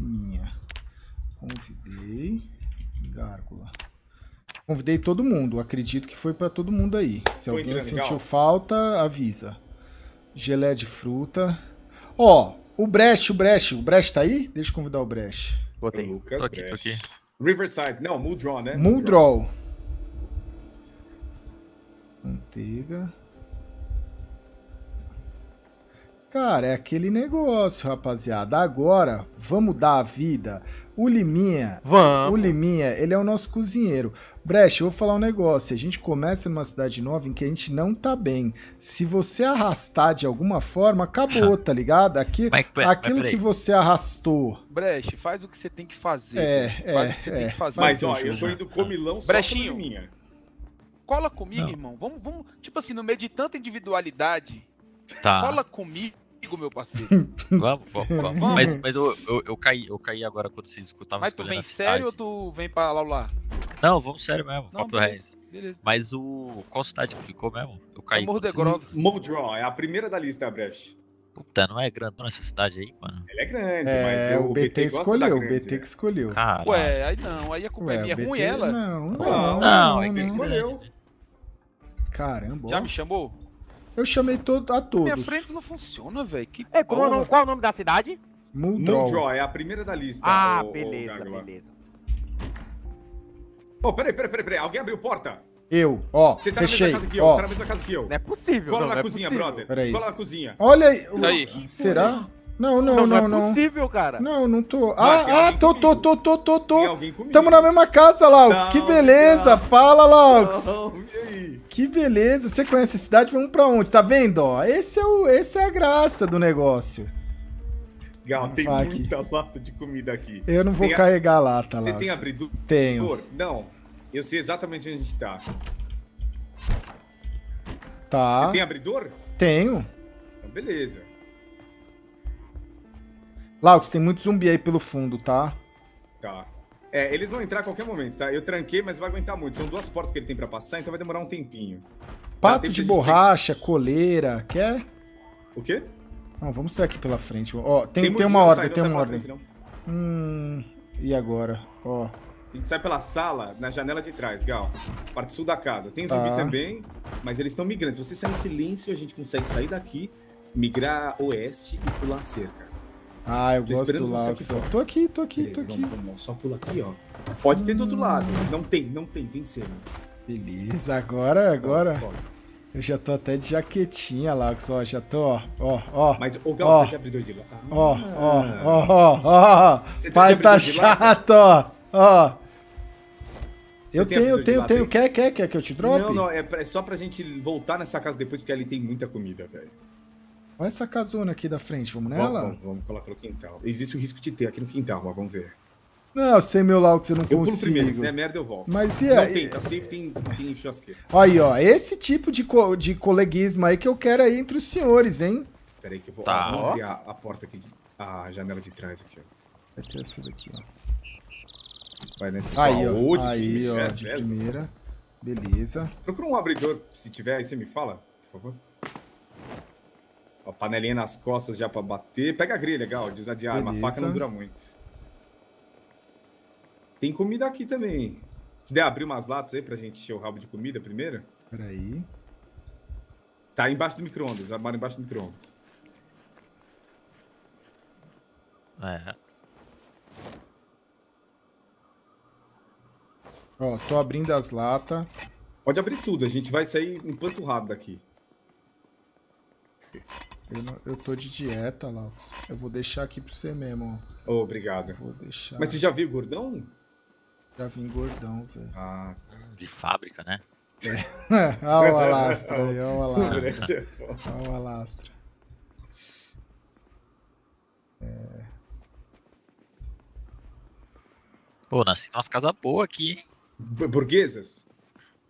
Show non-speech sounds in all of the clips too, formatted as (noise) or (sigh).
Liminha. Convidei. Gárgula. Convidei todo mundo. Acredito que foi pra todo mundo aí. Se Tô alguém entrando, sentiu legal. falta, avisa. Gelé de fruta. Ó, o Brecht, o Brecht. O Brecht tá aí? Deixa eu convidar o Brecht. Botei. Lucas Tô aqui, tô Brecht. aqui. Riverside. Não, Muldraw, né? Muldrow. Manteiga. Cara, é aquele negócio, rapaziada. Agora, vamos dar a vida. O Liminha, o Vamos. Liminha, ele é o nosso cozinheiro. Brecht, eu vou falar um negócio. A gente começa numa cidade nova em que a gente não tá bem. Se você arrastar de alguma forma, acabou, (laughs) tá ligado? Aqui, Mas, mas aquilo peraí. que você arrastou. Brecht, faz o que você tem que fazer. É, velho. faz é, o que você é. tem que fazer. Mas, ó, um eu tô indo comilão só Brechinho. pela minha. Cola comigo, Não. irmão. Vamos, vamos, tipo assim, no meio de tanta individualidade, Tá. cola comigo, meu parceiro. (laughs) Vamos, vamos, vamos. Vamos. Mas, mas eu, eu, eu caí, eu caí agora quando vocês escutavam Mas tu vem sério ou tu vem pra lá, lá? Não, vamos sério mesmo, Não, papo beleza. reis. Beleza. Mas o. Qual cidade que ficou mesmo? Eu caí. É Morro de Groves. Muldraw, é a primeira da lista, Brecht. Puta, não é grandona essa cidade aí, mano. Ela é grande, mas É, o, o BT gosta da escolheu, o BT né? que escolheu. Caralho. Ué, aí não, aí a culpa Ué, é minha. É ruim BT ela. Não, não, Não, Não, é você que escolheu. grande. Caramba. Já me chamou? Eu chamei todo, a Minha todos. frente não funciona, velho. Que É, como é o qual é o nome da cidade? Muldrow. Muldraw, é a primeira da lista. Ah, ô beleza, Gagla. beleza. Ô, peraí, peraí, peraí, peraí. Alguém abriu porta? Eu, ó, Você tá na fechei. mesma casa que eu, Ó, você tá na mesma casa que eu. Não é possível. Cola não, na não é cozinha, possível. brother. Peraí. Cola na cozinha. olha aí. o- Aí. Será? Não, não, Não, não, não, não. é possível, cara. Não, não tô. Ah, ah, tô, tô, tô, tô, tô, Tem tô. alguém comigo. Tamo na mesma casa, Laux. Que beleza. cara. Fala, Laux. E? Que beleza. Você conhece a cidade? Vamos pra onde? Tá vendo, ó? Esse é o, esse é a graça do negócio. Gal, tem aqui. muita lata de comida aqui. Eu não Você vou tem a- carregar lá, tá, Você tem abridor? Tenho. Não. Eu sei exatamente onde a gente tá. Tá. Você tem abridor? Tenho. Então, beleza. Laux, tem muito zumbi aí pelo fundo, tá? Tá. É, eles vão entrar a qualquer momento, tá? Eu tranquei, mas vai aguentar muito. São duas portas que ele tem pra passar, então vai demorar um tempinho. Pato tem de borracha, coleira, quer? O quê? Não, vamos sair aqui pela frente. Ó, tem, tem, muito- uma ordem, sai, não tem sai uma ordem. frente. Hum, e agora? Ó, A gente sai pela sala, na janela de trás, Gal. Parte sul da casa. Tem Tá. zumbi também, mas eles estão migrando. Se você sair em silêncio, a gente consegue sair daqui, migrar oeste e pular a cerca. Ah, eu Tô gosto do aqui fora. Tô aqui, tô aqui, Beleza, tô aqui. vamos, vamos, só pula aqui, ó. Pode ter do outro lado. Não tem, não tem. Venceram. Beleza, agora, agora. Eu já tô até de jaquetinha, Laux, ó, já tô, ó, ó, ó. Mas o Gal, Ó. você tá de abridor de lá. Ó, Ah. ó, ó, ó, ó. Você Pai tá chato, ó, ó. Eu tem tenho, de tenho, tenho. Quer, quer, quer que eu te drope? Não, não, é, pra- é só pra gente voltar nessa casa depois, porque ali tem muita comida, velho. Olha essa casona aqui da frente, vamos nela? vamos, vamos colar pelo quintal. Existe o risco de ter aqui no quintal, mas vamos ver. Não, sem meu Laux eu não Eu pulo consigo. primeiro, se der merda eu volto. Mas e Não aí? tem, tá safe, tem, tem churrasqueira. Aí, ó, esse tipo de, co de coleguismo aí que eu quero aí entre os senhores, hein? Pera aí que eu vou, Tá. ó, abrir a, a porta aqui, de- a janela de trás aqui, ó. Vai ter essa daqui, ó. Vai nesse Aí, baú ó. de Aí, primeira, ó, é, de primeira. Beleza. Procura um abridor, se tiver, aí você me fala, por favor. Ó, panelinha nas costas já pra bater. Pega a grelha, legal, de usar de arma. A faca não dura muito. Tem comida aqui também. Se puder abrir umas latas aí pra gente encher o rabo de comida primeiro. Peraí. Tá embaixo do micro-ondas, armário embaixo do micro-ondas. É. Ó, tô abrindo as latas. Pode abrir tudo, a gente vai sair empanturrado daqui. Eu, não- eu tô de dieta, Laux. Eu vou deixar aqui pra você mesmo, ó. Ô, obrigado. Vou deixar. Mas você já viu gordão? Já vim gordão, velho. Ah, De fábrica, né? (laughs) Olha o alastra aí, olha o (laughs) alastra. Brecha. Olha o alastra. Pô, nasci umas casas boas aqui, hein? Bu- Burguesas?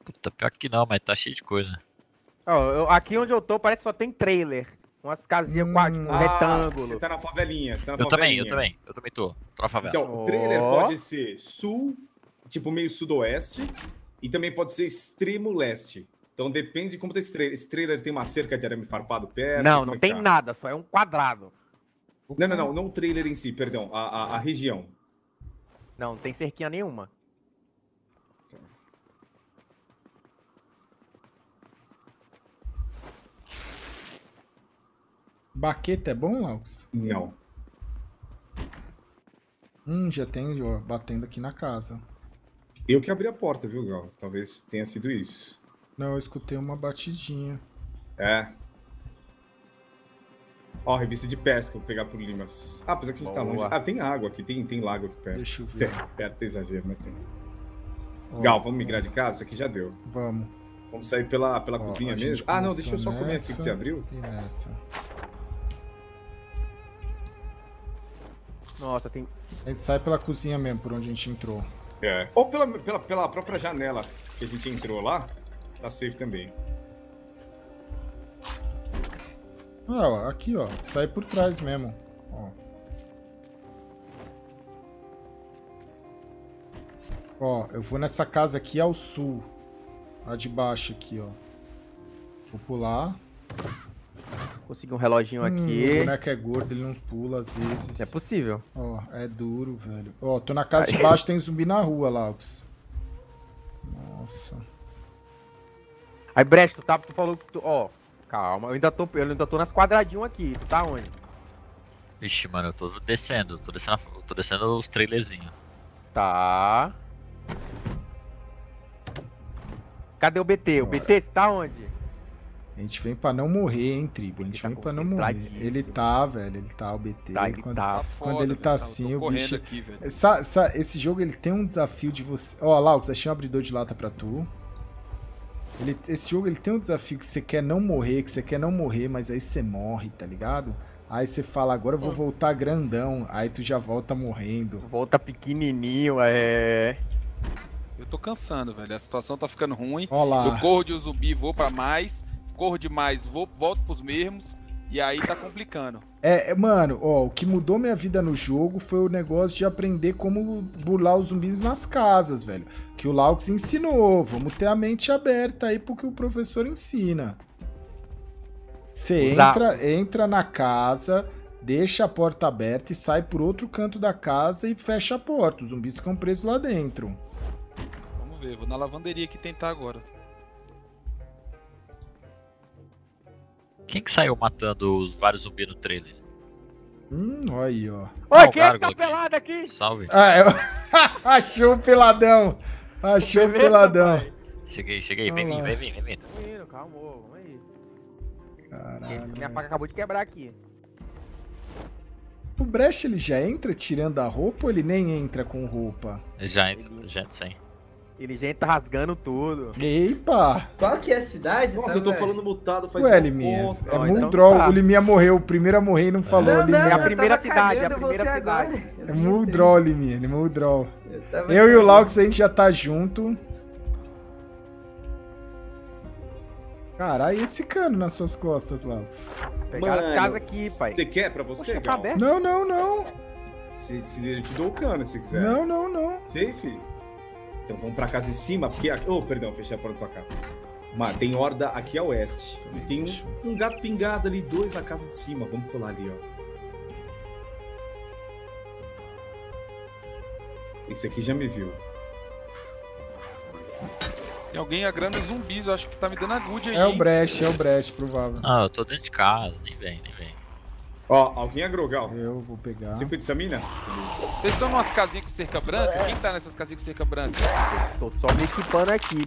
Puta, pior que não, mas tá cheio de coisa. Ó, eu- aqui onde eu tô parece que só tem trailer. Umas casinhas Hum. com tipo, um Ah, retângulo. Você tá na favelinha. Você tá na Eu também, eu favelinha. também. Eu também tô. Tô na favela. Então, o trailer pode ser sul, tipo meio sudoeste, e também pode ser extremo leste. Então depende de como tá esse trailer. Esse trailer tem uma cerca de arame farpado perto. Não, não é tem tá? nada, só é um quadrado. Não, não, não, não o trailer em si, perdão, a, a, a região. Não, não tem cerquinha nenhuma. Baqueta é bom, Laux? Não. Hum, já tem ó, batendo aqui na casa. Eu que abri a porta, viu, Gal? Talvez tenha sido isso. Não, eu escutei uma batidinha. É. Ó, revista de pesca, vou pegar por Limas. Ah, apesar que a gente tá Boa. longe. Ah, tem água aqui, tem, tem lago aqui perto. Deixa eu Tem, ver. perto é exagero, mas tem. Ó, Gal, vamos migrar de casa? Isso aqui já deu. Vamos. Vamos sair pela, pela Ó, cozinha mesmo? Ah, não, deixa eu só comer aqui que você abriu. E nessa. Nossa, tem. A gente sai pela cozinha mesmo, por onde a gente entrou. É. Ou pela, pela, pela própria janela que a gente entrou lá. Tá safe também. Ah, ó, aqui, ó. Sai por trás mesmo. Ó. Ó, eu vou nessa casa aqui ao sul. A de baixo aqui, ó. Vou pular. Consegui um reloginho Hum, aqui. o boneco é gordo, ele não pula às vezes. é possível. Ó, é duro, velho. Ó, tô na casa de baixo, tem zumbi na rua, Laux. Nossa. Aí, Brecht, tu, tá, tu falou que tu. Ó, calma, eu ainda tô, eu ainda tô nas quadradinhos aqui. Tu tá onde? Vixe, mano, eu tô descendo. Tô descendo, tô descendo os trailerzinhos. Tá. Cadê o BT? O. BT, você tá onde? A gente vem pra não morrer, hein, tribo? A gente Ele tá vem pra não morrer. Ele tá, velho. Ele tá, o BT. Tá, ele quando, tá. quando ele velho, tá eu assim, tô o correndo bicho- aqui, velho. Essa- essa- esse jogo ele tem um desafio de você. Ó, Laux, achei um abridor de lata pra tu. Ele, esse jogo ele tem um desafio que você quer não morrer, que você quer não morrer, mas aí você morre, tá ligado? Aí você fala, agora eu vou Hum. voltar grandão. Aí tu já volta morrendo. Volta pequenininho, é. Eu tô cansando, velho. A situação tá ficando ruim. Ó lá. Eu corro de um zumbi, vou pra mais. Corro demais, vou, volto pros mesmos. E aí tá complicando. É, é, mano, ó, o que mudou minha vida no jogo foi o negócio de aprender como burlar os zumbis nas casas, velho. Que o Laux ensinou. Vamos ter a mente aberta aí pro que o professor ensina. Você entra, entra na casa, deixa a porta aberta e sai por outro canto da casa e fecha a porta. Os zumbis ficam presos lá dentro. Vamos ver, vou na lavanderia aqui tentar agora. Quem que saiu matando os vários zumbis no trailer? Hum, olha aí, ó. Oi, quem é que tá pelado aqui? Salve. Ah, eu... (laughs) Achou o peladão. Achou o peladão. pai? Cheguei, cheguei. Vem vindo, vem vindo, vem vindo. Tô indo, calma, vamos aí. Caralho. Minha faca acabou de quebrar aqui. O Brecht ele já entra tirando a roupa ou ele nem entra com roupa? Já entra, já entra sem. Ele já tá rasgando tudo. Epa! Qual que é a cidade? Nossa, tá, eu tô velho? falando mutado faz Ué, um Liminha, ponto. é muito então droll. tá. O Liminha morreu, o primeiro a morrer e não falou, Não, não. É a primeira cidade, é a cagando, primeira cidade. É droll, Liminha, ele é muito droll. Eu, Eu e o cagando. Laux, a gente já tá junto. Caralho, e esse cano nas suas costas, Laux? Pegaram as casas aqui, pai. Você quer pra você, Poxa, tá. Não, não, não. Se, se eu te dou o cano, se quiser. Não, não, não. Safe? Então vamos pra casa de cima, porque aqui... Oh, perdão, fechei a porta tua cara. Mas tem horda aqui a oeste. E tem um, um gato pingado ali, dois na casa de cima. Vamos colar ali, ó. Esse aqui já me viu. Tem alguém agrando zumbis, eu acho que tá me dando agude aí. É o? Brecht, é o Brecht, provável. Não, eu tô dentro de casa, nem vem, nem vem. Ó, alguém agrogou. Eu vou pegar. Você cuida dessa mina? Beleza. Vocês estão numas casinhas com cerca branca? Quem que tá nessas casinhas com cerca branca? Tô só me equipando aqui.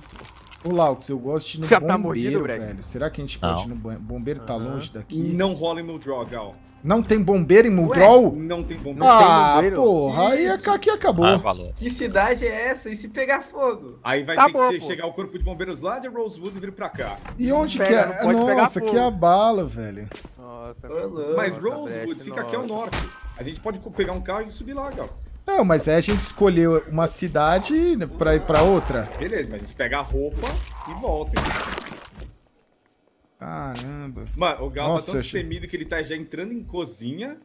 Ô, Laux, eu gosto de ir no Já tá bombeiro, mordido, Brecht? velho. Será que a gente pode Não. ir no bom- bombeiro? Tá longe daqui? Não rola em Muldrow, Gal. Não tem bombeiro em Muldrow? Não tem bom. Não Ah, tem bombeiro? porra, aí a- aqui acabou. Ah, valor. Que cidade é essa? E se pegar fogo? Aí vai Tá ter bom, que pô. chegar o corpo de bombeiros lá de Rosewood e vir pra cá. E onde Pega, que é? Nossa, aqui é fogo. a bala, velho. Nossa, louco. Mas Nossa, Rosewood fica aqui ao nossa. norte. A gente pode pegar um carro e subir lá, Gal. Não, mas aí a gente escolheu uma cidade pra ir pra outra. Beleza, mas a gente pega a roupa e volta. Caramba. Mano, o Gal Nossa, tá tão eu achei- destemido que ele tá já entrando em cozinha.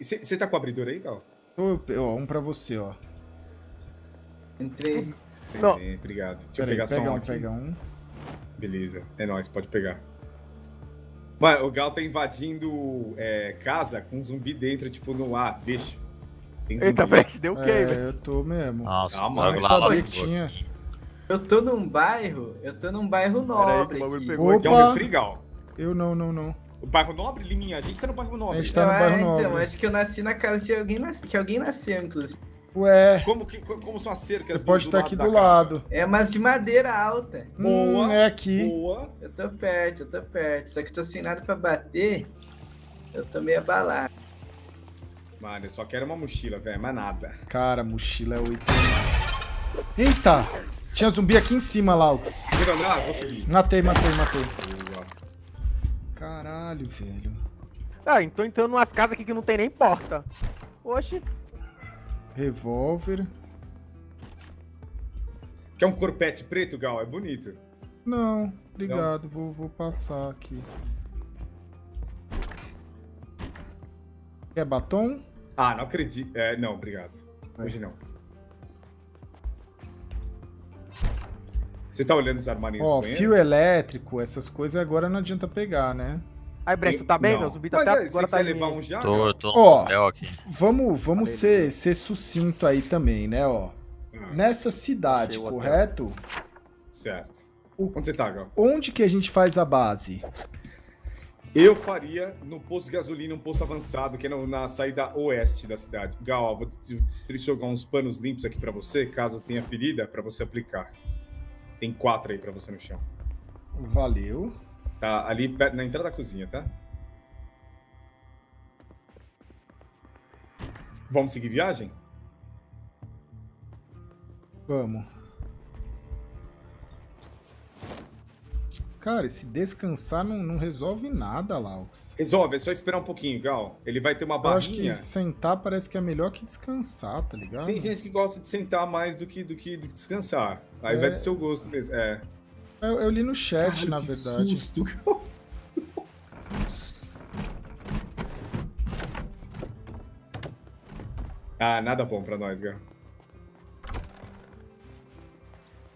Você tá com o abridor aí, Gal? Ô, ó, um pra você, ó. Entrei. Não. Obrigado. Deixa eu Pera aí, pegar só pega um um, aqui. pega um. Beleza. É nóis, pode pegar. Mano, o Gal tá invadindo é, casa com um zumbi dentro, tipo, no ar. Deixa. Tem zumbi. Eita, Brecht, deu o quê, É, velho? eu tô mesmo. Nossa, Calma, eu lá, lá que tinha. Eu tô num bairro, eu tô num bairro que nobre o bagulho aqui. pegou aqui. Quer um Opa! refri, Gal? Eu não, não, não. O bairro Nobre, Liminha? A gente tá no bairro Nobre. A gente tá no bairro então, nobre. acho que eu nasci na casa de alguém, que alguém nasceu, inclusive. Ué, Como, que, como são as cercas você pode estar aqui do casa? lado. É mas de madeira alta. Hum, Boa. é aqui. Boa. Eu tô perto, eu tô perto. Só que eu tô sem nada pra bater. Eu tô meio abalado. Mano, eu só quero uma mochila, velho, mais nada. Cara, mochila é 8. Eita! Tinha zumbi aqui em cima, Laux. Você quer andar? Vou subir. Matei, matei, matei. Boa. Caralho, velho. Ah, então entrando numas casas aqui que não tem nem porta. Oxi. Revólver. Quer um corpete preto, Gal? É bonito. Não, obrigado. Vou, vou passar aqui. Quer batom? Ah, não acredito. É, não, obrigado. Hoje não. Você tá olhando os armarinhos Ó, fio elétrico, essas coisas agora não adianta pegar, né? Aí, Brecht, tu tá bem, Não. meu? Zumbi tá Mas até aí, agora você tá levar um já? Tô, tô Ó. aqui. Vamos, vamos Valeu. ser, ser sucinto aí também, né, ó. Ah, Nessa cidade, hotel. correto? certo. O- Onde você tá, Gal? Onde que a gente faz a base? Eu faria no posto de gasolina, um posto avançado, que é no- na saída oeste da cidade. Gal, ó, vou te- te jogar uns panos limpos aqui pra você, caso tenha ferida, pra você aplicar. Tem quatro aí pra você no chão. Valeu. Tá ali na entrada da cozinha, tá? Vamos seguir viagem? Vamos. Cara, esse descansar não, não resolve nada, Laux. Resolve, é só esperar um pouquinho, Gal. Ele vai ter uma Eu acho que barrinha. sentar parece que é melhor que descansar, tá ligado? Tem gente que gosta de sentar mais do que, do que, do que descansar. Aí É. vai do seu gosto mesmo. É. Eu, eu li no chat, Caralho, na que verdade. Susto, (laughs) Gal. ah, nada bom pra nós, Gal.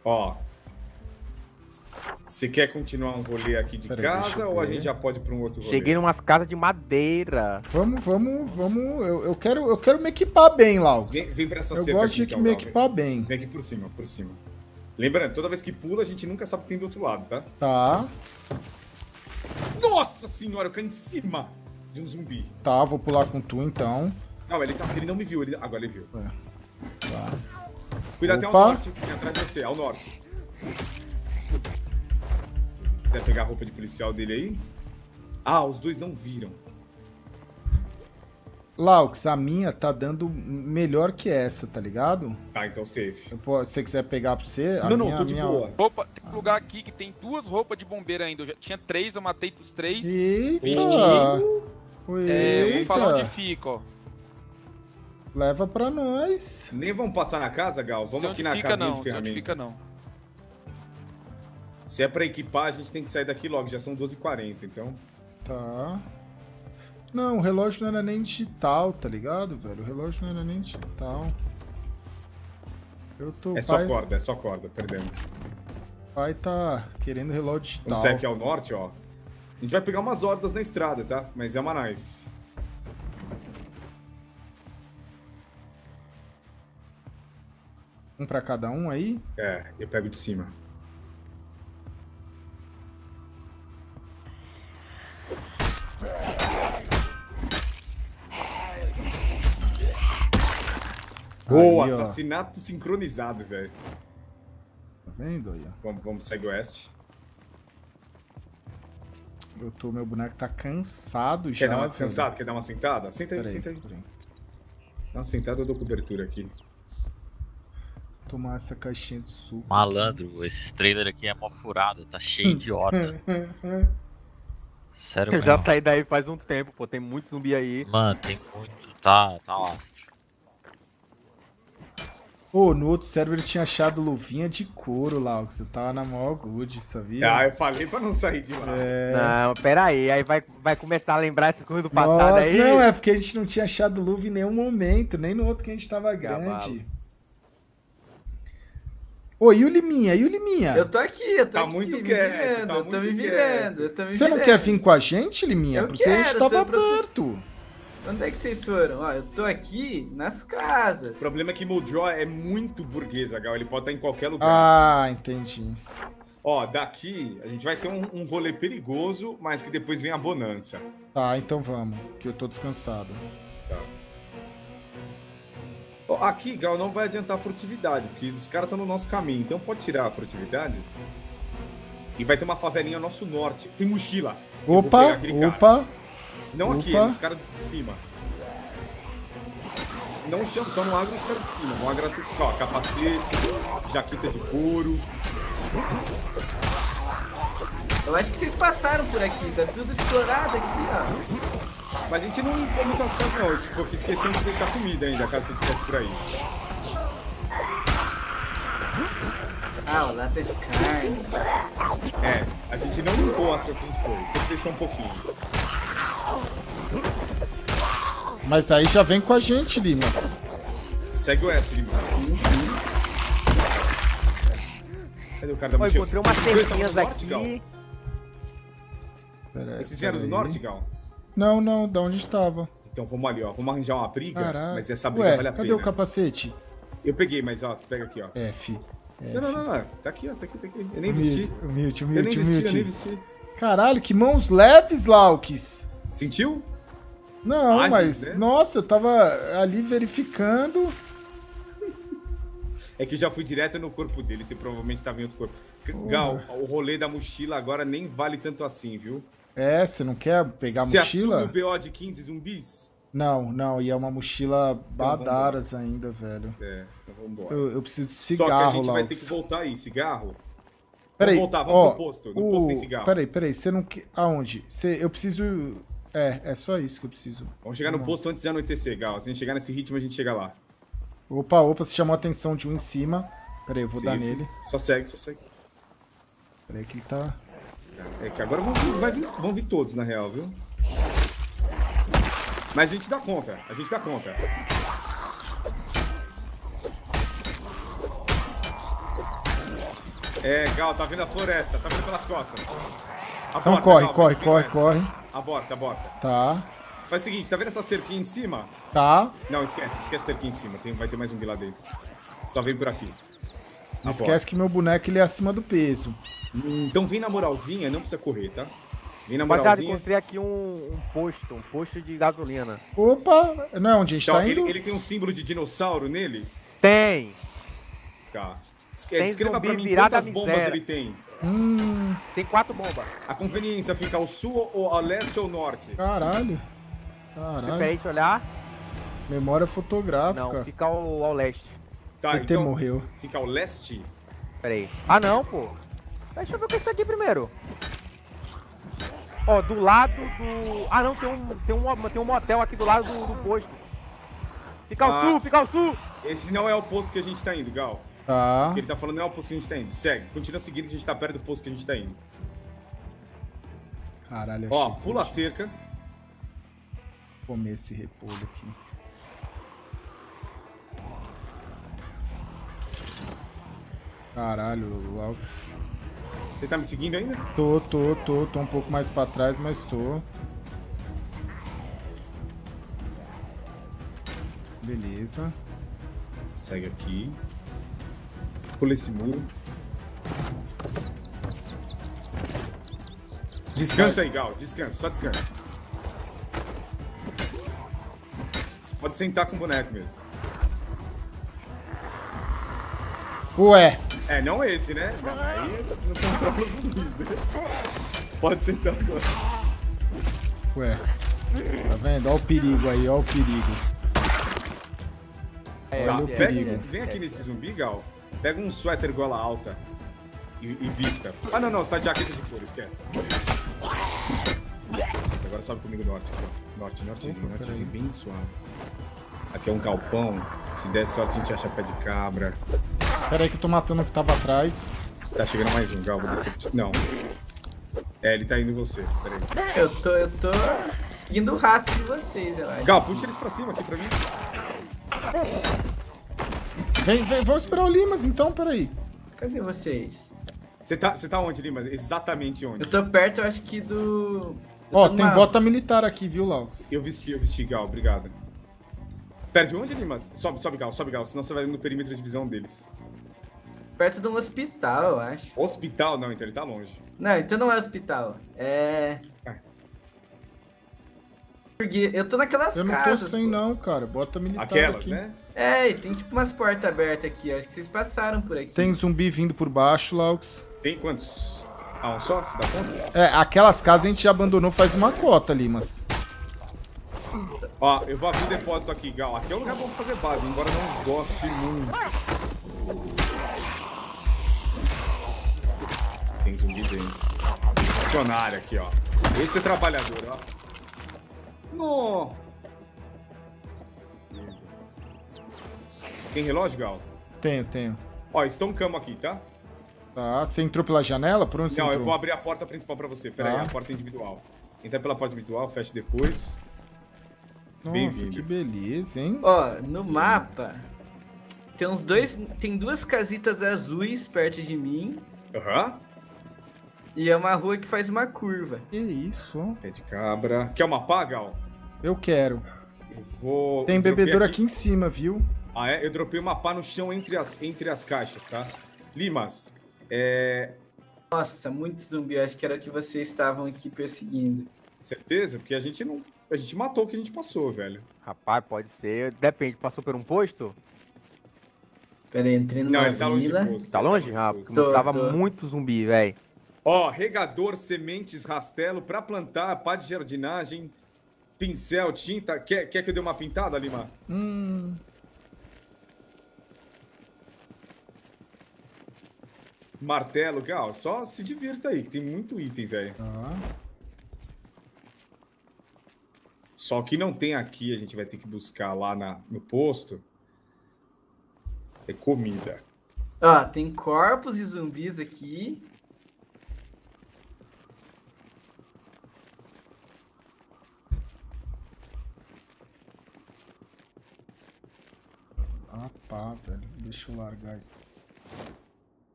Ó. Você quer continuar um rolê aqui de deixa casa ou a gente já pode ir pra um outro rolê? Cheguei numas casas de madeira. Vamos, vamos, vamos. Eu, eu quero, eu quero me equipar bem, Laux. Vem, vem pra essa Eu cerca gosto de aqui, então, me equipar bem. Vem aqui por cima, por cima. Lembrando, toda vez que pula, a gente nunca sabe o que tem do outro lado, tá? Tá, Nossa senhora, eu caí em cima de um zumbi. tá, vou pular com tu então. Não, ele, tá, ele não me viu, ele, agora ele viu. Tá. Cuidado até ao norte, atrás de você, ao norte. Se quiser pegar a roupa de policial dele aí. Ah, os dois não viram. Laux, a minha tá dando melhor que essa, tá ligado? Tá, então safe. Eu posso- se você quiser pegar pra você, a não, minha, não, tô de minha... boa. Roupa, tem um lugar aqui que tem duas roupas de bombeiro ainda. Eu já tinha três, eu matei os três. Eita! Vestido. Eita! É, eu vou falar onde fica, ó. Leva pra nós. Nem vamos passar na casa, Gal? Vamos aqui na fica casinha não, de ferramenta. fica não. Se é pra equipar, a gente tem que sair daqui logo, já são 12h40, então. Tá. Não, o relógio não era nem digital, tá ligado, velho? O relógio não era nem digital. Eu tô. É só pai, corda, é só corda, perdemos. pai tá querendo relógio digital. Vamos sair aqui ao norte, ó. A gente vai pegar umas hordas na estrada, tá? Mas é uma nice. Um pra cada um aí? É, eu pego de cima. Boa, Aí, ó. assassinato sincronizado, velho. Tá vendo aí, ó? Vamos, vamos do oeste. Eu tô, meu boneco tá cansado já. Quer dar uma velho. descansada? Quer dar uma sentada? Senta aí, senta aí. pera aí. Dá uma sentada, eu dou cobertura aqui. Tomar essa caixinha de suco. Malandro, esse trailer aqui é mó furado, tá cheio de horta. (laughs) Sério Eu já mesmo. saí daí faz um tempo, pô. Tem muito zumbi aí. Mano, tem muito. Tá, tá lastro. Pô, no outro server eu tinha achado luvinha de couro lá, ó, que você tava na maior good, sabia? Ah, eu falei pra não sair de lá. É. Não, pera aí. Aí vai, vai começar a lembrar essas coisas do passado Nossa, aí. não, é porque a gente não tinha achado luva em nenhum momento, nem no outro que a gente tava grande. Ô, e o Liminha? E o Liminha? Eu tô aqui, eu tô Tá aqui, muito me quieto, virando, tá eu tô muito me quieto. virando, eu tô me Você não virando. quer vir com a gente, Liminha? Eu Porque a gente quero, tava perto. Onde é que vocês foram? Ó, eu tô aqui nas casas. O problema é que Modraw é muito burguesa, Gal. Ele pode estar em qualquer lugar. Ah, entendi. Ó, daqui a gente vai ter um, um rolê perigoso, mas que depois vem a bonança. Tá, então vamos, que eu tô descansado. Ó, aqui, Gal, não vai adiantar a frutividade, porque os caras estão no nosso caminho. Então pode tirar a frutividade. E vai ter uma favelinha ao nosso norte. Tem mochila. Opa, aquele cara. Não aqui, Opa. é os caras de cima. Não chama, só não agra os caras de cima. Vão agrar esses caras, ó, capacete, jaqueta de couro. Eu acho que vocês passaram por aqui, tá tudo explorado aqui, ó. Mas a gente não limpou muito as casas, não. Tipo, eu fiz questão de deixar comida ainda, caso você estivesse por aí. Ah, ó, lata de carne. É, a gente não limpou as casas que a gente foi. Você deixou um pouquinho. Mas aí já vem com a gente, Limas. Segue o S, Lima. Cadê o cara da mochila? encontrei umas estão cerquinhas no norte, Gal? aqui. Pera aí, Esses vieram do norte, Gal? Não, não, da onde estava. Então vamos ali, ó. Vamos arranjar uma briga, Caralho. mas essa briga Ué, vale a cadê pena. o capacete? Eu peguei, mas ó, pega aqui, ó. F. F. Não, não, não, não. Tá aqui, ó. Tá aqui, tá aqui. Eu nem vesti. Humilde, humilde, Eu nem humilde, vesti, eu nem humilde. vesti. Caralho, que mãos leves, Laukes. Sentiu? Não, mas, né? nossa, eu tava ali verificando. É que eu já fui direto no corpo dele, você provavelmente tava em outro corpo. Gal, o rolê da mochila agora nem vale tanto assim, viu? É, você não quer pegar a Você mochila? assume o BO de 15 zumbis? Não, não, e é uma mochila vambora. badaras ainda, velho. É, então vambora. Eu, eu preciso de Só que a cigarro, gente vai ter que voltar aí, cigarro. Peraí, vamos voltar, vamos ó, pro posto. No posto tem cigarro. Peraí, peraí, você não quer... Aonde? Você... Eu preciso... É, é só isso que eu preciso. Vamos chegar no Não. posto antes de anoitecer, Gal. Se a gente chegar nesse ritmo, a gente chega lá. Opa, opa, você chamou a atenção de um em cima. Peraí, eu vou dar Sim, nele. Só segue, só segue. Peraí que ele tá... É que agora vão vir, vão vir todos, na real, viu? Mas a gente dá conta, a gente dá conta. É, Gal, tá vendo a floresta, tá vendo pelas costas. Então corre, Gal, corre, corre, vem corre. Aborta, aborta. Tá, Faz o seguinte, tá vendo essa cerquinha em cima? tá. Não, esquece, esquece a cerquinha em cima, tem- vai ter mais um lá dentro. Só vem por aqui. Não Aborta. esquece que meu boneco ele é acima do peso. Hum, Então vem na moralzinha, não precisa correr, tá? Vem na Rapaziada, moralzinha. encontrei aqui um, um posto, um posto de gasolina. Opa, não é onde a gente Então, tá ele, indo? ele tem um símbolo de dinossauro nele? Tem! Tá. Es- Tem Descreva pra mim quantas bombas miséria. ele tem. Hum, Tem quatro bombas. A conveniência fica ao sul, ou ao leste ou ao norte? caralho. Caralho. deixa eu olhar. Memória Não, fotográfica. fica ao, ao leste. Tá, ET então morreu. fica ao leste? Peraí. Ah, não, pô. Deixa eu ver o que é isso aqui primeiro. Ó, do lado do... Ah, não, tem um, tem um, tem um motel aqui do lado do, do posto. Fica ao Ah. sul, fica ao sul. Esse não é o posto que a gente tá indo, Gal. Tá. O que ele tá falando não é o posto que a gente tá indo. Segue, continua seguindo que a gente tá perto do posto que a gente tá indo. Caralho, Ó, pula a cerca. vou comer esse repolho aqui. Caralho, Laux. Você tá me seguindo ainda? Tô, tô, tô, tô um pouco mais pra trás, mas tô. Beleza. Segue aqui. Pula esse muro. Descansa aí, Gal. Descansa, só descansa. Você pode sentar com o boneco mesmo. Ué, É, não esse, né? Não, aí não controla os zumbis, né? Pode sentar agora. ué. Tá vendo? Ó o perigo aí, ó o perigo. É, Olha o perigo. vem aqui nesse zumbi, Gal. Pega um suéter gola alta e, e vista. Ah, não, não, você tá de jaqueta de couro, esquece. Agora sobe comigo norte, aqui, ó. Norte, nortezinho, Opa, nortezinho, bem suave. Aqui é um galpão. Se der sorte, a gente acha pé de cabra. Pera aí que eu tô matando o que tava atrás. Tá chegando mais um, Gal, vou descer. Não. É, ele tá indo em você. Pera aí. Eu tô, eu tô seguindo o rastro de vocês, eu acho. Gal, puxa eles pra cima aqui pra mim. Vem, vem, vamos esperar o Limas então, peraí. Cadê vocês? Você tá, você tá onde, Lima? Exatamente onde? Eu tô perto, eu acho que do. eu Ó, tem numa- bota militar aqui, viu, Laux? Eu vesti, eu vesti, Gal, obrigado. Perde onde, Lima? Sobe, sobe, Gal, sobe, Gal, senão você vai no perímetro de visão deles. Perto de um hospital, eu acho. Hospital? Não, então ele tá longe. Não, então não é hospital. É. Porque eu tô naquelas Eu não tô casas. sem, pô. não, cara. Bota militar Aquelas, aqui. né? É, e tem tipo umas portas abertas aqui. Acho que vocês passaram por aqui. Tem zumbi vindo por baixo, Laux. Tem quantos? Ah, um só? Você dá conta? É, aquelas casas a gente já abandonou faz uma cota, Limas. Ó, eu vou abrir o depósito aqui, Gal. Aqui é um lugar bom pra fazer base, embora eu não goste muito. Tem zumbi dentro. Funcionário aqui, ó. Esse é trabalhador, ó. No. Tem relógio, Gal? Tenho, tenho. Ó, estão cama aqui, tá? Tá, você entrou pela janela? Por onde você Não, eu entrou? vou abrir a porta principal pra você. Pera aí, Tá. a porta individual. Entra pela porta individual, fecha depois. Nossa, que beleza, hein? Ó, no mapa. Tem uns dois. Tem duas casitas azuis perto de mim. Aham. E é uma rua que faz uma curva. Que isso, ó. Pé de cabra. Quer uma pá, Gal? Eu quero. Eu vou. Tem bebedouro aqui em cima, viu? Ah, é? Eu dropei uma pá no chão entre as, entre as caixas, tá? Limas, é. Nossa, muito zumbi. Eu acho que era o que vocês estavam aqui perseguindo. Certeza? Porque a gente não. A gente matou o que a gente passou, velho. Rapaz, pode ser. Depende, passou por um posto? Pera aí, entrei numa Não, ele tá longe vila. posto. Tá longe? Ah, posto. porque Tô, tava tô. muito zumbi, velho. Ó, regador, sementes, rastelo pra plantar, pá de jardinagem, pincel, tinta. Quer, quer que eu dê uma pintada, Lima? Hum. Martelo, Gal, só se divirta aí, que tem muito item, velho. Tá. Só que não tem aqui, a gente vai ter que buscar lá na, no posto. É comida. Ó, tem corpos e zumbis aqui. Ah, pá, velho. Deixa eu largar isso.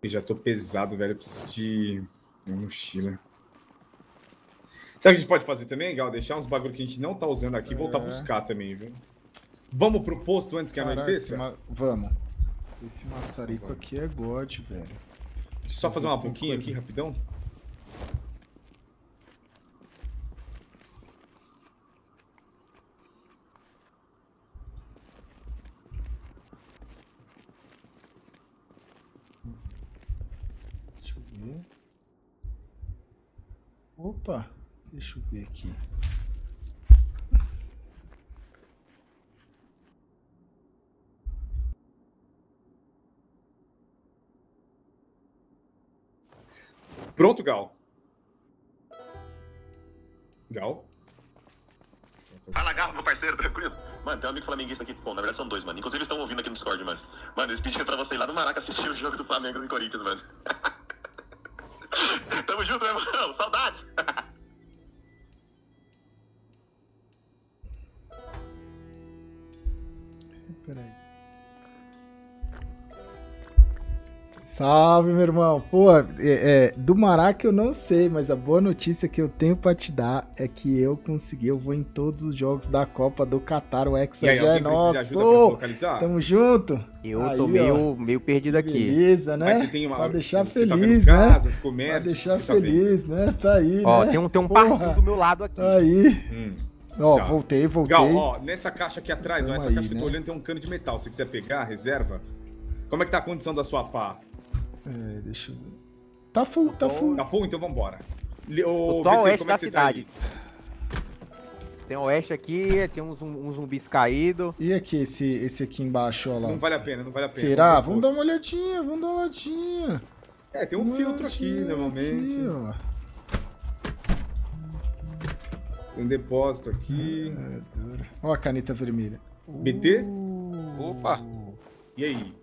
Eu já tô pesado, velho. Eu preciso de uma mochila. Sabe o que a gente pode fazer também, Gal? Deixar uns bagulho que a gente não tá usando aqui e voltar a É. buscar também, viu? Vamos pro posto antes que esse anoiteça? ma... Vamos. Esse maçarico aqui é God, velho. Deixa eu só fazer uma pouquinho aqui, rapidão. Deixa eu ver. Opa, deixa eu ver aqui. Pronto, Gal. Gal? Fala, Garro, meu parceiro, tranquilo? Mano, tem um amigo flamenguista aqui. Bom, na verdade são dois, mano. Inclusive eles estão ouvindo aqui no Discord, mano. Mano, eles pediram pra você ir lá no Maraca assistir o jogo do Flamengo e do Corinthians, mano. (laughs) Tamo junto, meu irmão. Saudades. (laughs) Salve, meu irmão. Pô, é, é, do Maraca eu não sei, mas a boa notícia que eu tenho pra te dar é que eu consegui. Eu vou em todos os jogos da Copa do Qatar. O Hexa aí, já é nosso. pra? Tamo junto. Eu Aí, tô ó. meio, meio perdido aqui. Beleza, né? Mas você tem uma. Pra deixar você tá feliz, vendo né? casas, Pra comércios, deixar você tá vendo? feliz, né? Tá aí, Ó, né? tem um, tem um parquinho do meu lado aqui. Aí. Hum. Ó, Tá. voltei, voltei. Gal, ó, nessa caixa aqui atrás, ó, essa aí, caixa que eu tô né? olhando tem um cano de metal. Se você quiser pegar, reserva. Como é que tá a condição da sua pá? É, deixa eu ver. Tá full, tá full. Tá full? Então vambora. Ao BT, oeste como é da tá cidade. Tem o oeste aqui, tem uns, uns zumbis caídos. E aqui, esse, esse aqui embaixo, ó lá. Não vale a pena, não vale a pena. Será? Vamos dar uma olhadinha, vamos dar uma olhadinha. É, tem um Uma filtro aqui, normalmente. aqui, ó. Tem um depósito aqui. Dura. Ó a caneta vermelha. BT? Opa. E aí?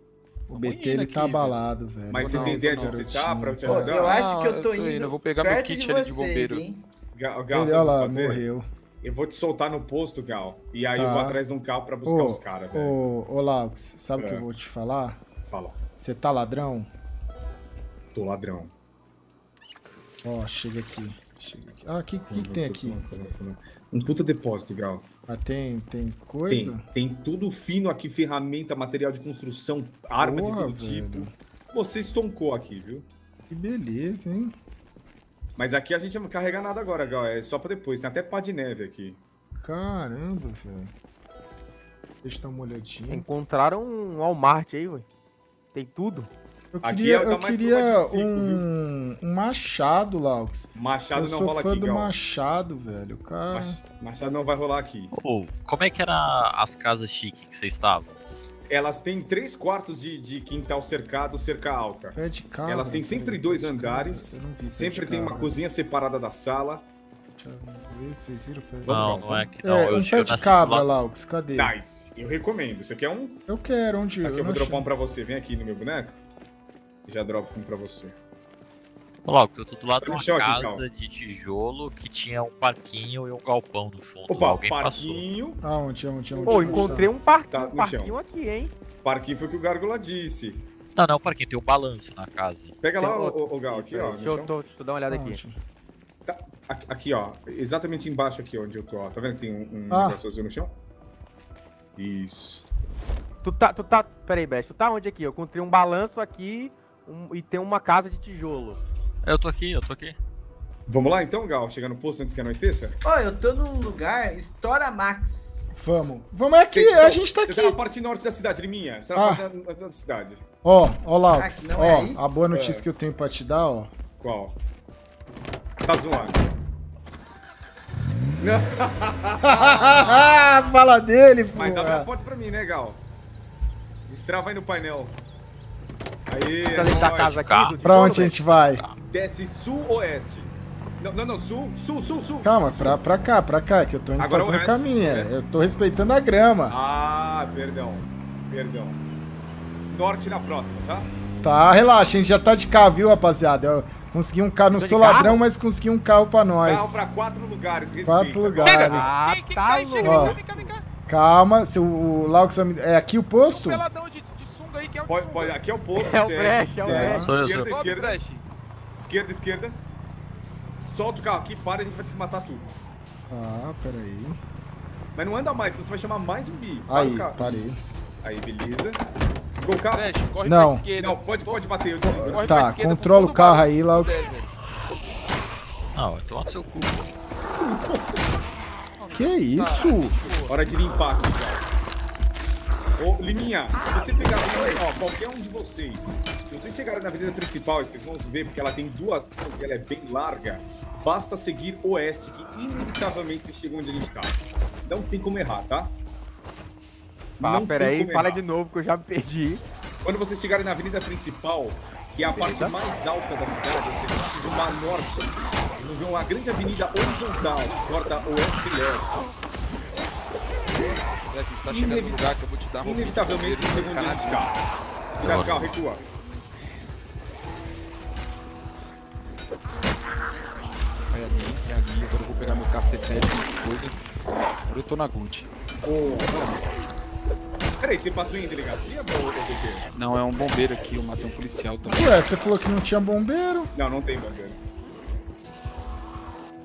O BT ele aqui, tá abalado, velho. Mas você Não, tem ideia de onde você tá pra eu te ajudar? Eu acho que eu tô eu tô indo. indo, eu vou pegar meu kit de ali de bombeiro. hein? Gal, olha que lá, fazer? morreu. Eu vou te soltar no posto, Gal. E aí Tá. eu vou atrás de um carro pra buscar Ô, os caras, velho. Ô, ô Laux, sabe o que É. eu vou te falar? Fala. Você tá ladrão? Tô ladrão. Ó, chega aqui. Chega aqui. Ah, o que, que, que tem aqui? Um puta depósito, Gal. Ah, tem, tem Tem, coisa? tem tudo fino aqui, ferramenta, material de construção, arma de Porra, todo tipo. velho. Você estoncou aqui, viu? Que beleza, hein? Mas aqui a gente não carrega nada agora, Gal. É só pra depois. Tem até pá de neve aqui. Caramba, velho. Deixa eu dar uma olhadinha. Encontraram um Walmart aí, ué. Tem tudo. Eu Aqui queria, é- tá eu queria cinco, um, um machado, Laux. Machado eu não sou rola fã aqui, do Gal. machado, velho. Cara, Mach- Machado não vai rolar aqui. Como é que era as casas chiques que vocês estavam? Elas têm três quartos de, de quintal cercado, cerca alta. pé de cabra. Elas têm sempre dois andares, eu vi Sempre tem uma cozinha separada da sala. Deixa eu ver, vocês viram o pé de Não, não é que não. É, eu, um eu pé de do cabra, lado- Laux, cadê? Nice. Eu recomendo. Você quer um? Eu quero, onde? Aqui eu não vou dropar um pra você. Vem aqui no meu boneco. Já dropo um pra você. Ô, Logo, eu tô do lado Tá de uma chão aqui, casa Cal. de tijolo que tinha um parquinho e um galpão no fundo. Opa, Alguém passou. parquinho. Aonde, onde, onde? Pô, onde encontrei tá? um parquinho, Tá um no parquinho chão. aqui, hein? Parquinho foi o que o Gárgula disse. Não, não, parquinho, tem o balanço na casa. Pega Tem lá, outro. o, o Gal, aqui, ó. Deixa eu, tô- deixa eu dar uma olhada aqui. Aonde? Aqui, ó. Exatamente embaixo aqui onde eu tô, ó. Tá vendo que tem um, um Ah. negócio azul no chão? Isso. Tu tá, tu tá, peraí, Brecht, tu tá onde aqui? Eu encontrei um balanço aqui um- e tem uma casa de tijolo. Eu tô aqui, eu tô aqui. Vamos lá então, Gal? Chegar no posto antes que anoiteça? Ó, eu tô num lugar, Stora Max. Vamos. Vamos é aqui, Você- a gente tá Você aqui. tá na parte norte da cidade, Liminha. Você tá Ah. na parte norte da cidade. Ó, ó, Laux, Ah, que não é ó, a boa notícia É. que eu tenho pra te dar, ó. Qual? Tá zoando. (laughs) (laughs) Fala dele, pô. mas abre a porta pra mim, né, Gal? Destrava aí no painel. Da nóis. casa aqui Tá. do Pra onde a gente vai? Desce sul-oeste. Não, não, não, sul, sul, sul, sul. Calma, Sul. pra, pra cá, pra cá, que eu tô indo Agora o fazendo resto, caminho. o é. Eu tô respeitando a grama. Ah, perdão. Perdão. Norte na próxima, tá? Tá, relaxa, a gente já tá de carro, viu, rapaziada? Eu consegui um carro, não sou carro? ladrão, mas consegui um carro pra nós. Carro pra quatro lugares, respeita. Quatro lugares. Ah, tá tá louco. vem cá, vem cá, vem cá. Calma, seu, o Laux me- É aqui o posto? Peladão de, sunga aí, que é o de Pode, pode, aqui é o posto, (laughs) É o Brecht, é o. Brecht. Esquerda, esquerda, esquerda, esquerda. Solta o carro aqui, para, a gente vai ter que matar tudo. Ah, peraí. Mas não anda mais, senão você vai chamar mais zumbi. Para Aí, o parei. Aí, beleza. Desligou o carro? Brecht, corre Não. pra esquerda. Não, pode, pode bater, eu desligo. Corre pra Tá, esquerda controla o carro aí, Laux. velho. Não, vai tomar no seu cu. Que isso? Hora de limpar aqui, cara. Ô, Liminha, se você pegar ó, qualquer um de vocês, se vocês chegarem na avenida principal, vocês vão ver, porque ela tem duas ruas e ela é bem larga, basta seguir oeste, que inevitavelmente vocês chegam onde a gente tá. Não tem como errar, tá? Ah, Não pera tem aí, como fala de novo que eu já me perdi. Quando vocês chegarem na avenida principal, que é a parte mais alta da cidade, vocês vão mar norte, vocês vão ver uma grande avenida horizontal, que corta oeste e leste. Brecht, a gente tá chegando no lugar que eu vou te dar um Inevitavelmente vocês chegam onde a gente tá. Cuidado, carro, recua. É ali, é ali. Agora eu vou pegar meu cacetete, minhas coisas. Agora eu tô na Gucci. Peraí, você passou em delegacia ou? Não, é um bombeiro aqui, eu matei um policial também. Ué, você falou que não tinha bombeiro? Não, não tem bombeiro.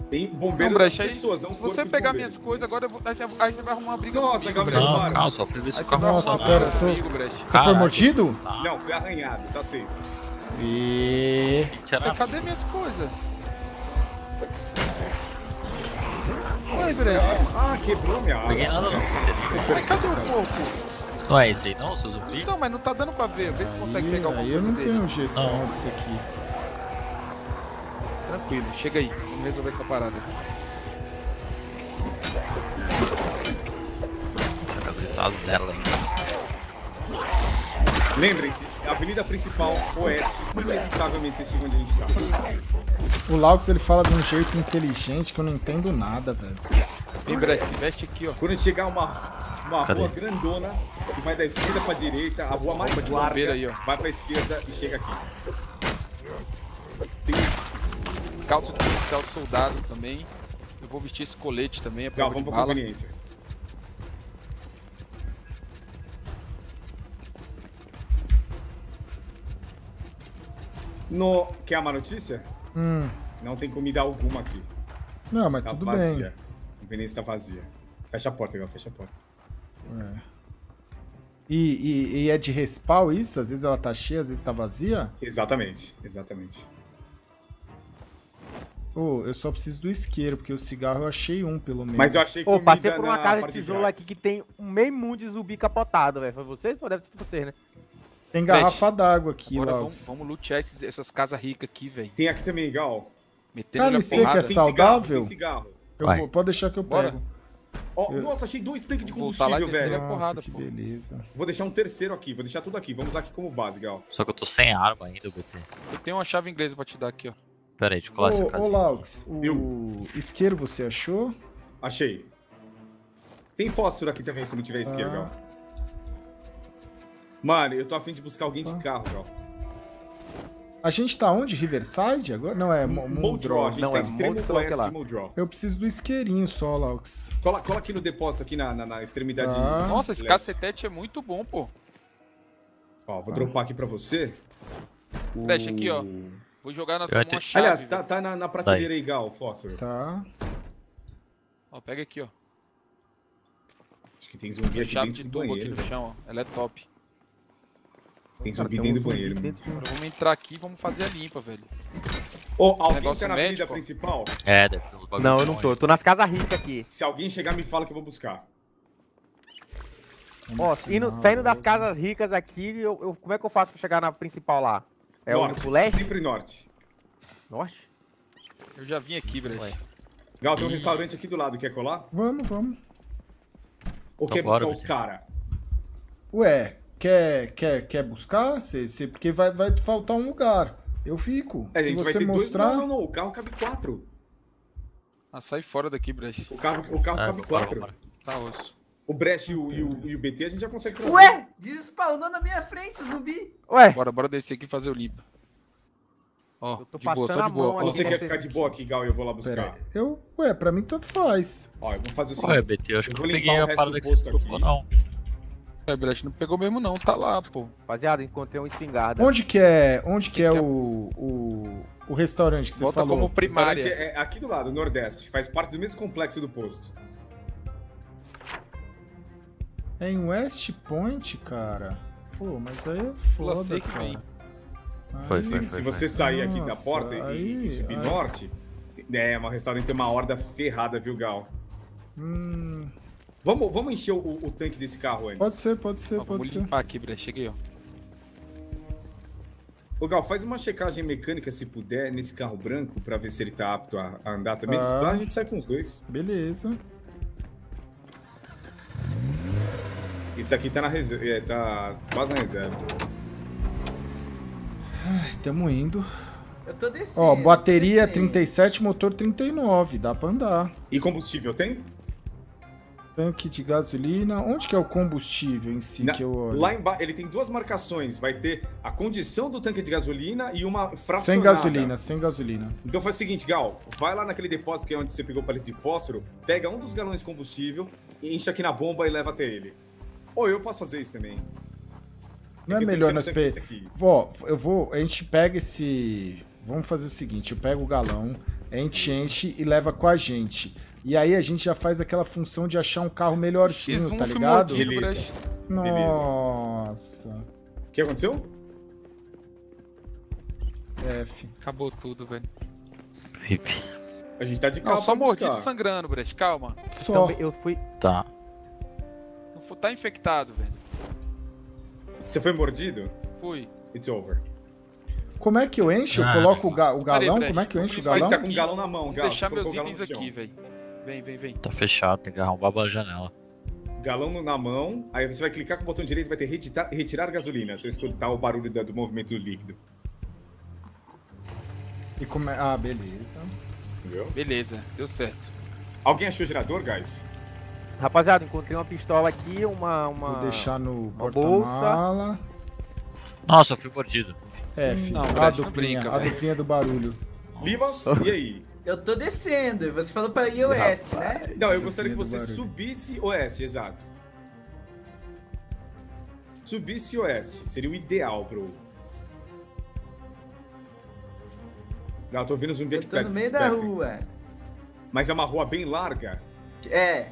Tem bombeiro Não, aí, pessoas, não se corpo você pegar bombeiro. minhas coisas, agora eu vou, aí, você, aí você vai arrumar uma briga Nossa, comigo, Gabriel, Brecht. para. Não, calma, só pra ver se Aí o você carro vai Nossa, arrumar pera, tô- comigo, Brecht. Você foi mordido? Não, foi arranhado, tá safe. E... Na- cadê minhas coisas? Oi, Brecht. Ah, quebrou minha Peguei arma. nada não. Cadê o corpo? Não é esse aí não, seu zumbi? Então, mas não tá dando pra ver. Vê se consegue Aí, pegar alguma aí eu não dele. tenho gestão Não. disso aqui. Tranquilo, chega aí. Vamos resolver essa parada. Essa casa tá zela ainda. Lembrem-se, avenida principal, oeste, inevitavelmente vocês chegam onde a gente tá. O Laux, ele fala de um jeito inteligente que eu não entendo nada, velho. Vem, Brecht, se veste aqui, ó. Quando chegar uma, uma Cadê? rua grandona, que vai da esquerda pra direita, a rua mais larga, aí, ó. vai pra esquerda e chega aqui. Calça de policial de soldado também. Eu vou vestir esse colete também, Gal, prova de vamos pra bala. conveniência. No... Quer a má notícia? Hum. Não tem comida alguma aqui. Não, mas Tá tudo vazia. A Veneza tá vazia. Fecha a porta, Gal, fecha a porta. bem. É. E, e- e é de respawn isso? Às vezes ela tá cheia, às vezes tá vazia? Exatamente, exatamente. Ô, eu só preciso do isqueiro, porque o cigarro eu achei um, pelo menos. Mas eu achei Pô, comida passei por uma na casa de tijolo trás. aqui que tem um meio mundo de zumbi capotado, velho. Foi vocês ou deve ser vocês, né? Tem garrafa d'água aqui, Agora vamos, vamos lutear esses- essas casas ricas aqui, velho. Tem aqui também, Gal. Metendo na seca porrada. é Tem saudável? Cigarro, tem cigarro. Eu Vai. vou, pode deixar que eu Bora. pego. Ó, Eu- Nossa, achei dois tanques de combustível, velho. a porrada, Nossa, que pô. beleza. Vou deixar um terceiro aqui, vou deixar tudo aqui. Vamos usar aqui como base, Gal. Só que eu tô sem arma ainda, BT. Eu tenho uma chave inglesa pra te dar aqui, ó. Pera aí, deixa eu colar essa Ô, casa. ô Laux, o Eu. isqueiro você achou? Achei. Tem fósforo aqui também, se não tiver isqueiro, Ah. Gal. Mano, eu tô afim de buscar alguém de Ah. carro, Gal. A gente tá onde? Riverside agora? Não, é Mo- Moldraw, a gente Não, tá é extremo Moldraw, sei oeste lá. de Moldraw. Eu preciso do isqueirinho só, Laux. Cola, cola aqui no depósito, aqui na, na, na extremidade. Tá. Nossa, esse leste. cacetete é muito bom, pô. Ó, Ah. vou dropar aqui pra você. Deixa aqui, ó. Vou jogar na Eu uma te- chave. Aliás, tá, tá na, na prateleira aí, Gal, o fósforo. Tá. Ó, pega aqui, ó. Acho que tem zumbi aqui chave dentro de do tubo aqui banheiro. no chão, ó. Ela é top. Tem Cara, zumbi um dentro do banheiro. mano. vamos entrar aqui e vamos fazer a limpa, velho. Ô, alguém Negócio tá na avenida principal? É, deve ter uns bagulho Não, eu não tô. aí. Eu tô nas casas ricas aqui. Se alguém chegar, me fala que eu vou buscar. Ó, indo, Não, saindo das casas ricas aqui, eu, eu- como é que eu faço pra chegar na principal lá? É o norte, pro leste? sempre norte. Norte? Eu já vim aqui, Brett. Ué. Gal, tem um restaurante aqui do lado, quer colar? Vamos, vamos. Ou Então quer bora, buscar os caras? Ué, quer, quer, quer buscar? Cê, cê- porque vai, vai faltar um lugar. Eu fico. É, a Se gente vai você ter mostrar. dois. Não, não, não. O carro cabe quatro. Ah, sai fora daqui, Brett. O carro, o carro Ah, cabe quatro. Tá osso. O Brecht e o, e, o, e o BT a gente já consegue trazer. Ué, despawnou na minha frente, zumbi. Ué, Bora, bora descer aqui e fazer o limpa. Ó, Eu tô de boa, só de boa. Ó. Você quer ficar de boa aqui, Gal, e eu vou lá buscar? Eu, ué, pra mim tanto faz. Ó, eu vou fazer o Ué, seguinte. BT, eu acho Eu que vou eu peguei o a resto parada do que você aqui. não. É, Brett, não pegou mesmo não, tá lá, pô. rapaziada, encontrei uma espingarda. Onde que é, onde que é Que é- o, o, o restaurante que você Bota falou? como primária. é aqui do lado, Nordeste. Faz parte do mesmo complexo do posto. É em West Point, cara. Pô, mas aí é foda, cara. Aí- Foi, Se, foi, se foi. você sair aqui da Nossa, porta e- e, aí- e subir aí- norte, é, o restaurante tem uma horda ferrada, viu, Gal? Hum, Vamos, vamos encher o, o tanque desse carro antes. pode ser, pode ser, Ó, pode vamos ser. limpar aqui, Brett. Cheguei, ó. Ô, Gal, faz uma checagem mecânica, se puder, nesse carro branco, pra ver se ele tá apto a, a andar também. Se Tá. pá, a gente sai com os dois. Beleza. Esse aqui tá na reserva. É, tá quase na reserva. Ai, tamo indo. Eu tô descendo. Ó, bateria descendo. 37, motor 39. Dá pra andar. E combustível tem? Tanque de gasolina. Onde que é o combustível em si Na- que eu olho? Lá embaixo, ele tem duas marcações. Vai ter a condição do tanque de gasolina e uma fracionada. Sem gasolina, sem gasolina. Então faz o seguinte, Gal. Vai lá naquele depósito que é onde você pegou o palito de fósforo, pega um dos galões de combustível, enche aqui na bomba e leva até ele. Ou eu posso fazer isso também. Não é eu melhor nós certeza pe... que esse aqui- Vó, eu vou. A gente pega esse. Vamos fazer o seguinte: eu pego o galão, a gente enche e leva com a gente. E aí a gente já faz aquela função de achar um carro melhorzinho, tá ligado? Beleza. Nossa. O que aconteceu? F. Acabou tudo, velho. A gente tá de Não, carro só mordido sangrando, Brett. Calma. Só. Também eu fui. Tá. Tá infectado, velho. Você foi mordido? Fui. It's over. Como é que eu encho? Eu Ah, coloco o, ga- o galão? Como é que eu encho o galão? tá com um galão na mão, Gal. deixar Você meus o itens aqui, velho. Vem, vem, vem. Tá fechado, tem que arrombar a janela. Galão na mão, aí você vai clicar com o botão direito e vai ter retirar, retirar gasolina. Você escutar o barulho da- do movimento do líquido. E como é... Ah, beleza. Entendeu? Beleza, deu certo. Alguém achou o gerador, guys? Rapaziada, encontrei uma pistola aqui, uma. uma... Vou deixar no uma porta-mala. Nossa, fui mordido. F. Não, a Brett, não duplinha, brinca, a duplinha do barulho. Libas, (laughs) e aí? Eu tô descendo. Você falou pra ir oeste, né? Não, eu gostaria que você subisse oeste, exato. Subisse oeste, seria o ideal, bro. Não, eu tô vendo zumbi Eu aqui tô perto. no meio da rua. Mas é uma rua bem larga. É.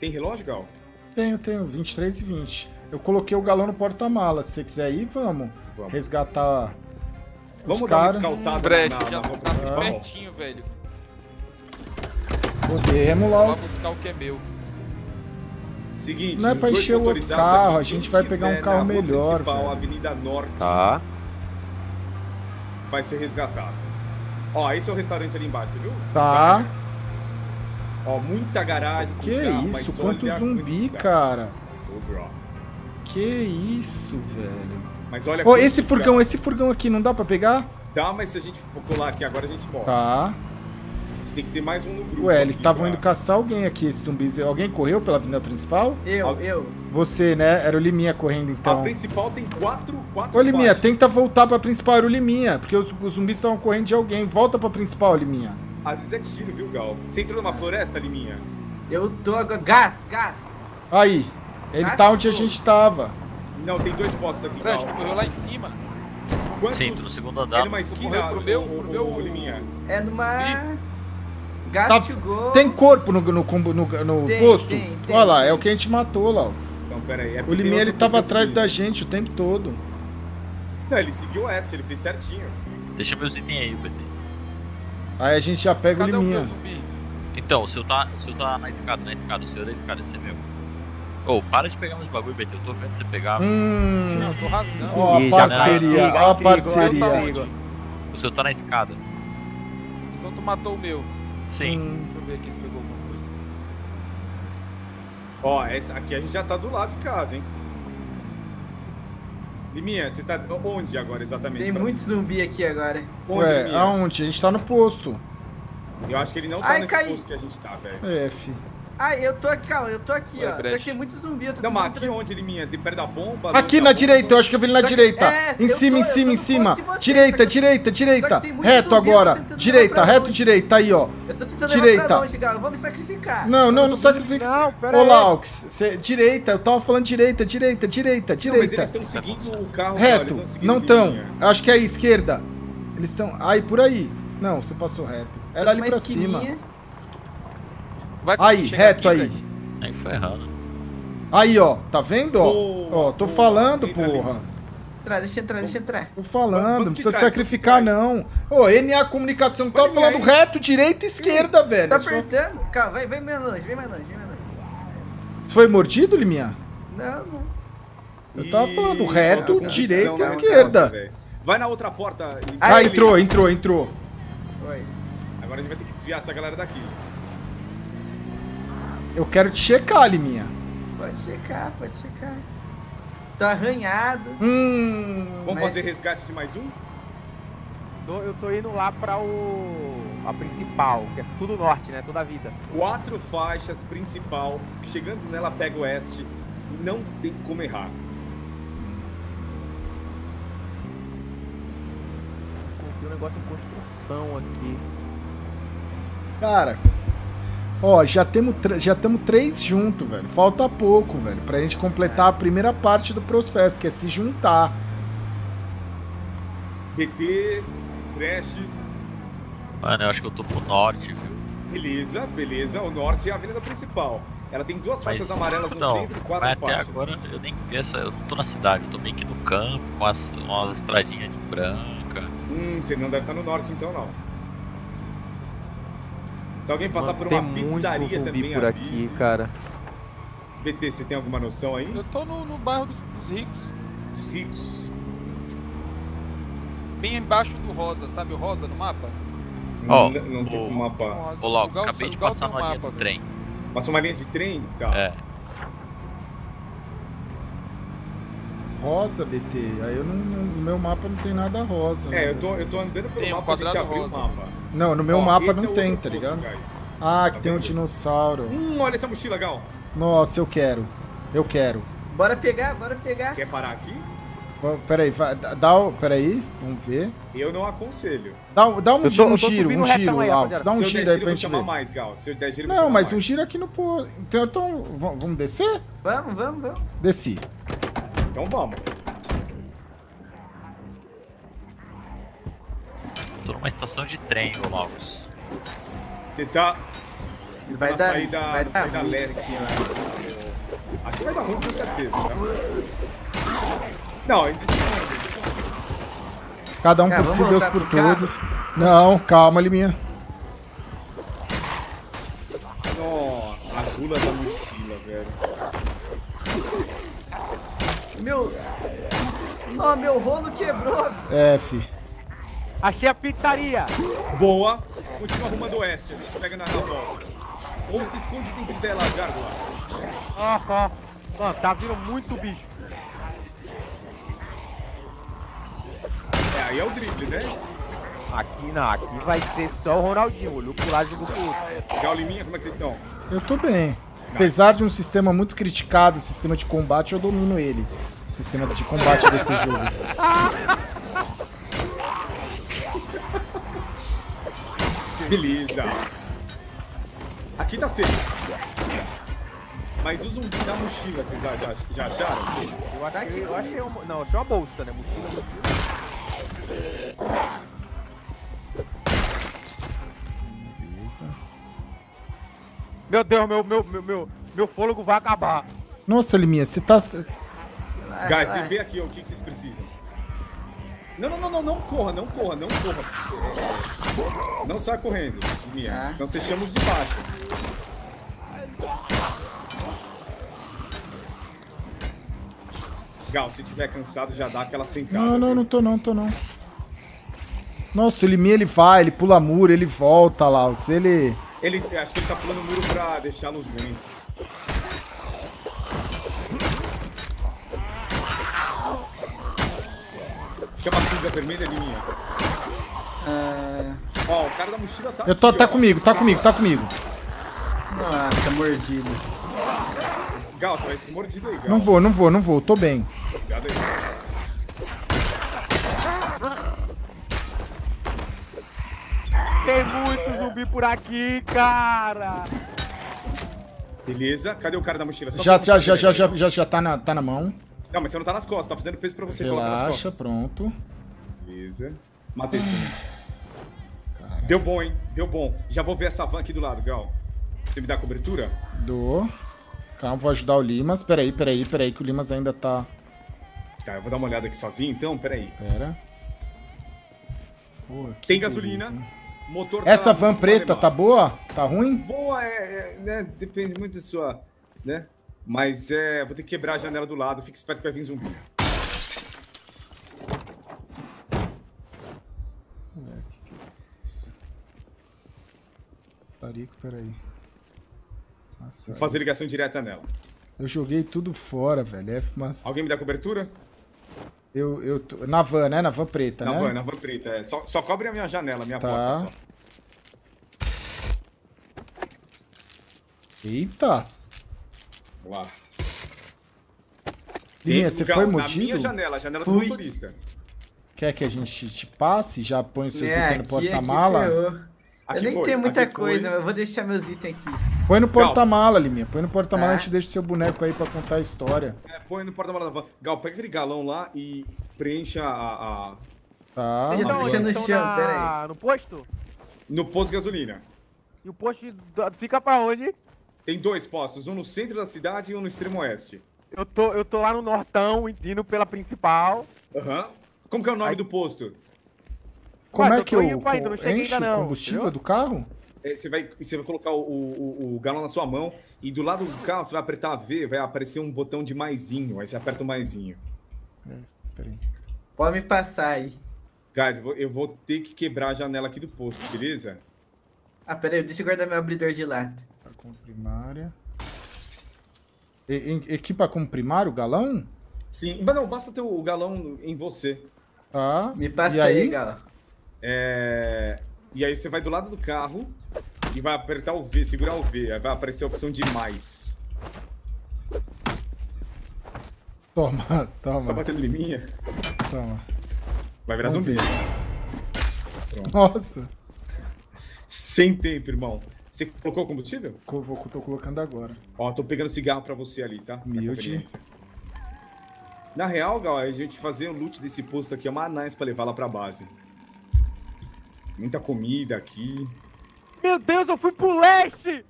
Tem relógio, Gal? Tenho, tenho, 23 e 20. Eu coloquei o galão no porta-mala. Se você quiser ir, vamos. Vamos. Resgatar Vamos os dar uma caras. escaltada Brecht, na, já na tá assim pertinho, velho. Podemos, lá buscar o que é meu. Seguinte, Não é pra encher o carro, a gente vai pegar um carro melhor, principal, velho. Avenida Norte, Tá. vai ser resgatado. Ó, esse é o restaurante ali embaixo, você viu? Tá. Ó, muita garagem. Que carro, isso, quanto a zumbi, cara. Bro. Que isso, velho. Mas olha. Ó, quanto esse furgão, carro. esse furgão aqui, não dá pra pegar? Dá, mas se a gente for colar aqui agora, a gente morre. Tá. Tem que ter mais um no grupo. Ué, eles estavam indo caçar alguém aqui, esses zumbis. Alguém correu pela avenida principal? Eu, Al- eu. Você, né? Era o Liminha correndo, A então. principal tem quatro, quatro Ô, Liminha, faixas. tenta voltar pra principal, era o Liminha. Porque os, os zumbis estavam correndo de alguém. Volta pra principal, Liminha. Às vezes é tiro, viu, Gal? Você entrou numa floresta, Liminha? Eu tô agora. Gás, gás. Aí. Ele Ah, tá onde a gente tava. Não, tem dois postos aqui, Gal. tu morreu lá em cima. Quantos... Sim, tô no segundo É andar. numa esquina, morreu pro meu- pro meu- Liminha. É numa. Gás Tá- to go. Tem corpo no, no, no, no Tem, posto? tem, tem, Olha lá, tem. é o que a gente matou, Laux. Então, pera aí. É O Liminha, ele tava atrás da gente o tempo todo. Não, ele seguiu o oeste, ele fez certinho. Deixa meus itens aí, BT. Aí a gente já pega Cadê o o meu Liminha. zumbi? Então, o seu tá, o seu tá na escada, na escada. O seu é da escada, esse é meu. Ô, para de pegar meus bagulho, BT. Eu tô vendo você pegar. Hum. Não, eu tô rasgando. Ó a Ih, já parceria, tá. ó a Intriga, parceria. intriga. intriga. O seu tá na escada. Então tu matou o meu. Sim. Hum. Deixa eu ver aqui se pegou alguma coisa. Ó, essa aqui a gente já tá do lado de casa, hein? Liminha, você tá onde agora exatamente? Tem Pra- muito zumbi aqui agora. Onde, Ué, Liminha? aonde? A gente tá no posto. Eu acho que ele não tá Ai, nesse caí. posto que a gente tá, velho. F. Ai, eu tô aqui, calma, eu tô aqui, Ué, ó. Tô Brecht. aqui muito zumbi. Eu tô Não, mas aqui onde, Liminha? De perto da bomba? Aqui na direita, eu acho que eu vi ele na que- direita. é, em cima, tô- em cima, em cima. vocês, Direita, que- direita, direita. que tem Reto zumbi, agora. Direita, reto, longe. direita. Aí, ó. Eu tô tentando Direita. levar pra longe, Gal. Eu vou me sacrificar. Não, não, não sacrifica. Não, pera Ô, aí. Laux, cê- direita. Eu tava falando direita, direita, direita, Não, mas eles direita. estão seguindo o carro, Reto. cara, Não a tão. Liminha. Acho que é aí, esquerda. Eles estão. Aí, por aí. Não, você passou reto. Era ali pra cima. Vai Aí, reto aqui, aí. Aí ferrando. Aí, ó. Tá vendo, ó? Boa, Ó, tô boa. falando, porra. Entrar, deixa eu entrar, deixa eu entrar. Tô falando, não precisa trás, sacrificar, não. Ô, NA Comunicação, tava Olha falando aí. reto, direita e esquerda, velho. Tá Só- apertando? Calma, vai, vai mais longe, vem mais longe, vem mais longe. Você foi mordido, Liminha? Não, não. Eu tava Ih, falando reto, convicção direita e na esquerda. velho. Vai na outra porta. Ah, entrou, entrou, entrou. Oi. Agora a gente vai ter que desviar essa galera daqui. Eu quero te checar, Liminha. Pode checar, pode checar. Tô arranhado. Hum. Vamos Mas- fazer resgate de mais um? Eu tô indo lá pra o. a principal, que é tudo norte, né? Toda a vida. Quatro faixas principal. Chegando nela, pega o oeste. Não tem como errar. Coloquei um negócio em construção aqui. Cara, ó, já temos já temos três juntos, velho. Falta pouco, velho, pra gente completar a primeira parte do processo, que é se juntar. BT, Crash. Mano, eu acho que eu tô pro norte, viu? Beleza, beleza. O norte é a avenida principal. Ela tem duas faixas amarelas no não, centro e quatro mas até faixas. agora eu nem vi essa. Eu não tô na cidade, eu tô meio que no campo, com as, umas estradinhas de branca. Hum, você não deve estar no norte então não. Se alguém passar Mano, por uma pizzaria também por avise. aqui, cara. BT, você tem alguma noção aí? Eu tô no, no bairro dos, dos ricos. Dos ricos. Bem embaixo do rosa, sabe o rosa no mapa? Ó, não, não tem o- como mapa. Ô, logo, O acabei de o passar tem na um linha mapa, do velho. trem. Passa uma linha de trem? Tá. É. Rosa, BT. Aí eu não, no meu mapa não tem nada rosa. É, né? eu tô, eu tô andando pelo Tem um mapa, a gente abriu o rosa. mapa. Não, no meu Ó, mapa não é tem, tá ligado? guys. Ah, que Tá tem um dinossauro. Hum, olha essa mochila, Gal. Nossa, eu quero. Eu quero. Bora pegar, bora pegar. Quer parar aqui? Peraí, vai, dá, o- peraí, vamos ver. Eu não aconselho. Dá, dá um, tô- um giro, um giro, aí, Alves. Dá um giro der aí giro, pra eu vou gente ver. mais, Gal. Se eu der giro, Não, mas um mais. giro aqui no pô. Então, então vamos descer? Vamos, vamos, vamos. Desci. Então vamos. Tô numa estação de trem, ô Malcos. Você tá. Você tá Vai na dar, saída, vai na dar saída ruim leste. aqui, ó. Aqui vai dar ruim com certeza, tá? Não, existe Cada um Cara, por si, Deus por todos. Não, calma, Liminha. Nossa, a gula da mochila, velho. Meu. Ó, meu rolo quebrou. F. Achei a pizzaria. Boa. Continua arrumando o oeste, a gente pega na volta. Ou se esconde dentro dela, gárgula. Ó, ó. Mano, tá vindo muito bicho. É, aí é o drible, né? Aqui não, aqui vai ser só o Ronaldinho. Olhou pro lado e jogou pro outro. Gal Liminha, como é que vocês estão? Eu tô bem. Apesar de um sistema muito criticado, o sistema de combate, eu domino ele. O sistema de combate desse jogo. (laughs) Beleza. Aqui tá seco. Mas o zumbi da mochila, vocês já, já, já acharam? Eu achei, eu achei uma, não, achei uma bolsa, né? Mochila, mochila. Beleza. Meu Deus, meu, meu, meu, meu, meu fôlego vai acabar. Nossa, Liminha, você tá. Guys, B aqui, ó, o que, que vocês precisam? Não, não, não, não, não corra, não corra, não corra. Não saia correndo. Então você chama os de baixo. Gal, se tiver cansado, já dá aquela sentada. Não, não, viu? não tô não, tô não. Nossa, o Liminha ele vai, ele pula muro, ele volta, Laux. Ele. Ele, acho que ele tá pulando o muro pra deixar nos lentes. Quer uma cinza vermelha, Liminha? Ah, Ó, o cara da mochila tá Eu tô, aqui, tá ó. comigo, tá comigo, tá comigo. nossa, mordido. Gal, você vai ser mordido aí, Gal. Não vou, não vou, não vou, tô bem. Cuidado aí. Tem muito zumbi por aqui, cara. Beleza, cadê o cara da mochila? Só Já, já, mochila já, já, dele. já, já, já tá na, tá na mão. Não, mas você não tá nas costas, tá fazendo peso pra você colocar nas Relaxa, costas. pronto. Beleza. Matei esse também. Deu bom, hein? Deu bom. Já vou ver essa van aqui do lado, Gal. Você me dá cobertura? Dou. Calma, vou ajudar o Limas. Peraí, peraí, peraí, que o Limas ainda tá. Tá, eu vou dar uma olhada aqui sozinho, então, peraí. Pera. Pô, Tem beleza, gasolina. hein? Motor Essa tá van muito preta tá boa? Tá ruim? Boa, é, é, né? Depende muito da sua, né? Mas é, vou ter que quebrar a janela do lado. Fique esperto que vai vir zumbi. É, que que é isso? Parico, peraí. Nossa, Vou fazer ligação direta nela. eu joguei tudo fora, velho. É, mas Alguém me dá cobertura? eu, eu tô... Na van, né? Na van preta, Na né? van, na van preta. É. Só, só cobre a minha janela, a minha Tá. porta só. Eita! Lá. Liminha, Tem você foi Na mordido? minha janela, a janela do Fui. motorista. Quer que a gente te passe? Já põe os seus É, itens no porta-mala? eu nem foi, tenho muita coisa, mas eu vou deixar meus itens aqui. Põe no porta-mala, Liminha. Põe no porta-mala, Tá. a gente deixa o seu boneco aí pra contar a história. É, põe no porta-malas da van. Gal, pega aquele galão lá e preencha a, a- Tá? Vocês estão boa. deixando no chão, na- pera No posto? no posto de gasolina. E o posto fica pra onde? Tem dois postos, um no centro da cidade e um no extremo oeste. Eu tô, eu tô lá no Nortão, indo pela principal. Aham. Como que é o nome Aí- do posto? Como Ué, é eu que eu indo pra ainda, não cheguei enche ainda o não, combustível entendeu? do carro? É, você, vai, você vai colocar o, o, o- galão na sua mão e do lado do carro você vai apertar a V, vai aparecer um botão de maisinho. Aí você aperta o maisinho. Peraí. Pode me passar aí. Guys, eu vou, eu vou ter que quebrar a janela aqui do posto, beleza? Ah, pera aí, deixa eu guardar meu abridor de lata. Com primária. E- em- equipa como primário galão? Sim, mas não, basta ter o galão em você. Tá. Me passa e aí, aí? Gal. É, E aí você vai do lado do carro e vai apertar o V, segurar o V. Aí vai aparecer a opção de mais. Toma, Você tá toma, batendo liminha? toma. Vai virar Vamos zumbi. ver. Nossa. Sem tempo, irmão. Você colocou o combustível? Co- vou- Tô colocando agora. Ó, tô pegando cigarro pra você ali, tá? Humilde. Na real, Gal, a gente fazer o loot desse posto aqui é uma nice pra levar lá pra base. Muita comida aqui. Meu Deus, eu fui pro leste!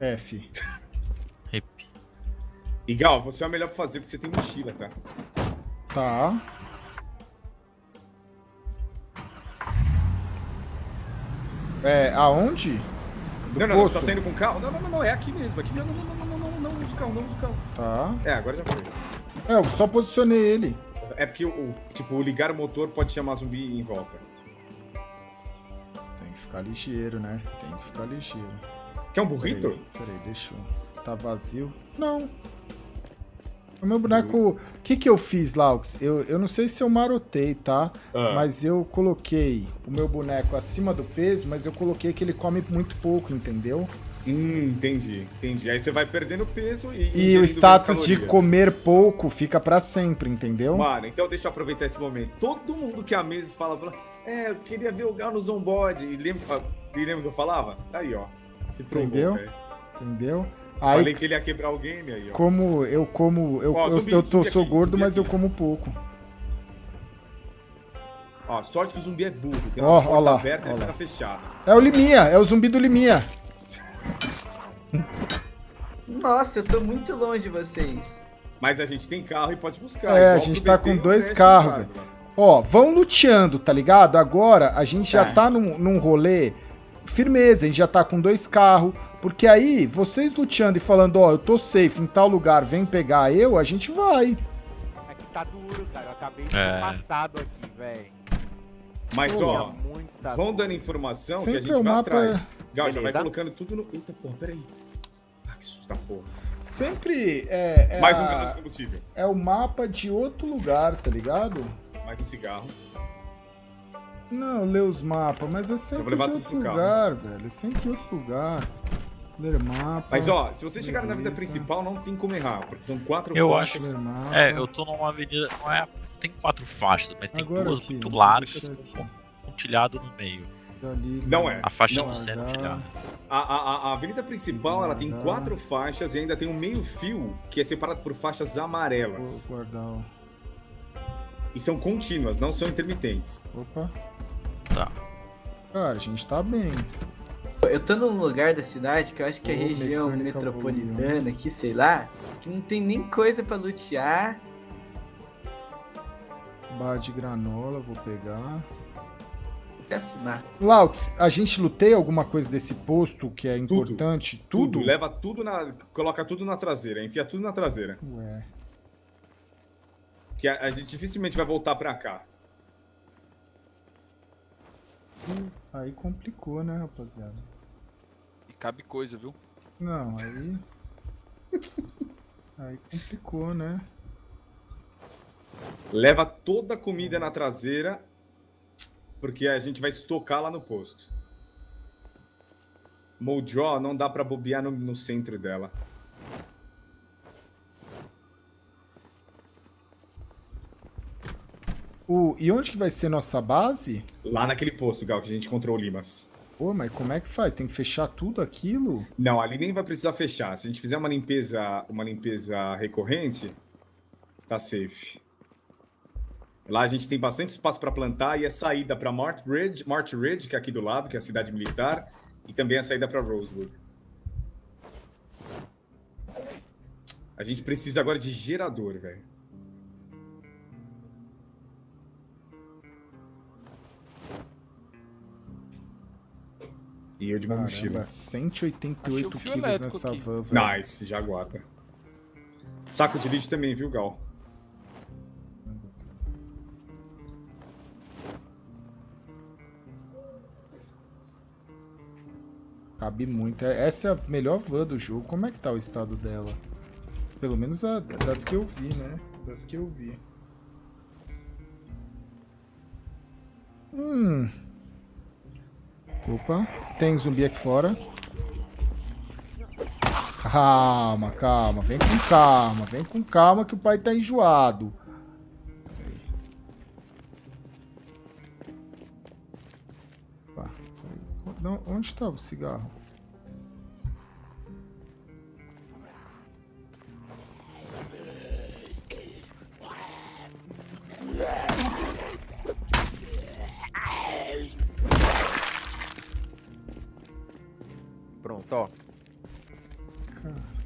F. Hip. E Gal, você é o melhor pra fazer porque você tem mochila, tá? Tá. É, aonde? Não, não, não, você posto? tá saindo com o carro? Não, não, não, não, é aqui mesmo. Aqui mesmo. Não, não, não, não, não, não, não usa o carro, não usa o carro. Tá. É, agora já foi. É, eu só posicionei ele. É porque, o, tipo, ligar o motor pode chamar zumbi em volta. Tem que ficar ligeiro, né? Tem que ficar ligeiro. Quer um burrito? Peraí, peraí, deixa eu... Tá vazio? Não. O meu boneco... O que que eu fiz, Laux? Eu, eu não sei se eu marotei, tá? Ah. Mas eu coloquei o meu boneco acima do peso, mas eu coloquei que ele come muito pouco, entendeu? Hum, entendi, entendi. Aí você vai perdendo peso e. E o status de comer pouco fica pra sempre, entendeu? Mano, então deixa eu aproveitar esse momento. Todo mundo que há meses fala, fala, é, eu queria ver o Gal no Zombod. E lembra, e lembra que eu falava? Tá aí, ó. Se provou, Entendeu? Entendeu? Falei Aí, que ele ia quebrar o game aí, ó. como eu como... Eu, Ó, eu, zumbi, eu tô, zumbi sou aqui, gordo, mas eu aqui. como pouco. Ó, sorte que o zumbi é burro. Tem Ó, uma porta ó lá, aberta e ó fica fechado. É o Liminha, é o zumbi do Liminha. Nossa, eu tô muito longe de vocês. Mas a gente tem carro e pode buscar. É, a gente tá com dois carros, velho. Ó, vão luteando, tá ligado? Agora a gente já Tá. tá num, num rolê firmeza, a gente já tá com dois carros. Porque aí, vocês luteando e falando, ó, eu tô safe em tal lugar, vem pegar eu, a gente vai. Aqui tá duro, cara. Eu acabei de É. passado aqui, velho. Mas, Tinha ó, muita vão dando informação que Sempre a gente o vai mapa atrás. é- Gal, já vai colocando tudo no. Eita, porra, peraí. Ah, que susto da porra. Sempre é, é, Mais um a- galo de combustível. é o mapa de outro lugar, tá ligado? Mais um cigarro. Não, lê os mapas, mas é sempre levar de outro pro carro. lugar, velho. É sempre de outro lugar. Ler mapa. Mas, ó, se você chegar na vida principal, não tem como errar, porque são quatro Eu faixas. Ler mapa. É, eu tô numa avenida. Não é. Tem quatro faixas, mas tem Agora duas aqui, muito deixa largas eu com um pontilhado no meio. Já li, Não né? é. A faixa Não. do centro Guardar. pontilhado. A, a, a- avenida principal, ela tem Guardar. quatro faixas e ainda tem um meio fio que é separado por faixas Vou amarelas. guardar o... E são contínuas, não são intermitentes. Opa. Tá. Cara, a gente tá bem. Eu tô num lugar da cidade que eu acho que é Ô, região metropolitana aqui, sei lá, que não tem nem coisa pra lutear. Barra de granola, vou pegar. Laux, a gente luteia alguma coisa desse posto que é importante? Tudo. Tudo? Leva tudo na. Coloca tudo na traseira, enfia tudo na traseira. Ué. Que a, a gente dificilmente vai voltar pra cá. Aí complicou, né, rapaziada? E cabe coisa, viu? Não, aí. (laughs) Aí complicou, né? Leva toda a comida na traseira, porque a gente vai estocar lá no posto. Moldraw não dá pra bobear no, no centro dela. O, e onde que vai ser nossa base? Lá naquele posto, Gal, que a gente encontrou o Limas. Pô, mas como é que faz? Tem que fechar tudo aquilo? Não, ali nem vai precisar fechar. Se a gente fizer uma limpeza, uma limpeza recorrente, tá safe. Lá a gente tem bastante espaço para plantar e a saída para Mart Ridge, Mart Ridge, que é aqui do lado, que é a cidade militar, e também a saída para Rosewood. A gente precisa agora de gerador, velho. E eu de uma mochila. Caramba, 188 o fio quilos elétrico nessa aqui. van, velho. Nice, já aguarda. Saco de lixo também, viu, Gal? Cabe muito. É- Essa é a melhor van do jogo. Como é que tá o estado dela? Pelo menos a, das que eu vi, né? Das que eu vi. Hum. Opa, tem zumbi aqui fora. Calma, calma. Vem com calma. Vem com calma que o pai tá enjoado. Opa. Não, onde estava o cigarro? Bresto, ó. Cara.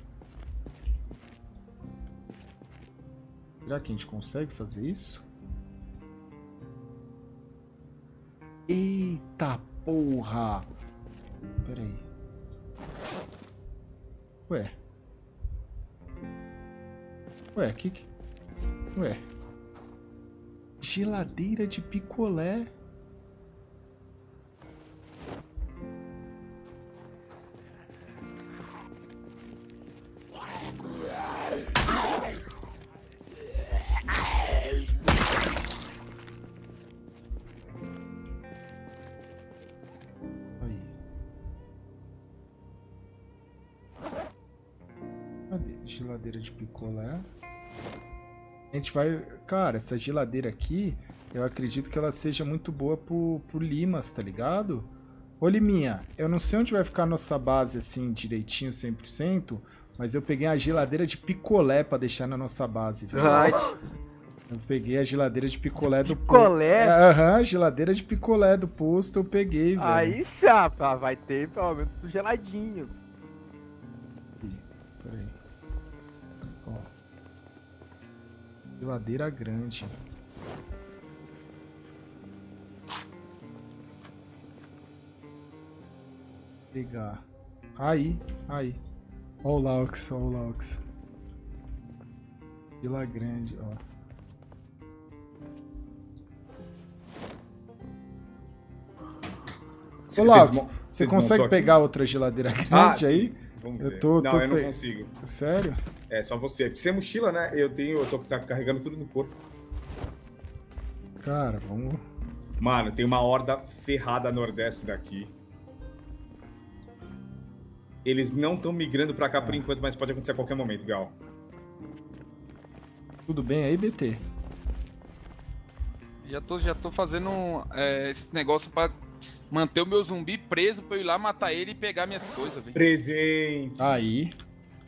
Será que a gente consegue fazer isso? Eita porra! Pera aí. Ué. Ué, que que... Ué. Geladeira de picolé. Geladeira de picolé. A gente vai. Cara, essa geladeira aqui, eu acredito que ela seja muito boa pro, pro Limas, tá ligado? Ô Liminha, eu não sei onde vai ficar a nossa base assim direitinho, 100%, mas eu peguei a geladeira de picolé pra deixar na nossa base. Vai. Eu peguei a geladeira de picolé do Picolé? É, Aham, geladeira de picolé do posto eu peguei, velho. Aí, sapa, vai ter pelo menos do geladinho. Peraí. Geladeira grande. Pegar. Aí, aí. Ó o Laux, ó o Laux. Vila grande, ó. Cê- Ô, Laux, você cê consegue desmontou aqui? pegar outra geladeira grande Ah, aí? Eu tô- não, tô eu não pe- consigo. Sério? É só você. Porque você é mochila, né? Eu tenho. Eu tô tá carregando tudo no corpo. Cara, vamos. Mano, tem uma horda ferrada nordeste daqui. Eles não estão migrando pra cá por Ah. enquanto, mas pode acontecer a qualquer momento, Gal. Tudo bem aí, BT? Já tô, já tô fazendo é, esse negócio pra manter o meu zumbi preso pra eu ir lá matar ele e pegar minhas coisas, velho. Presente. Aí,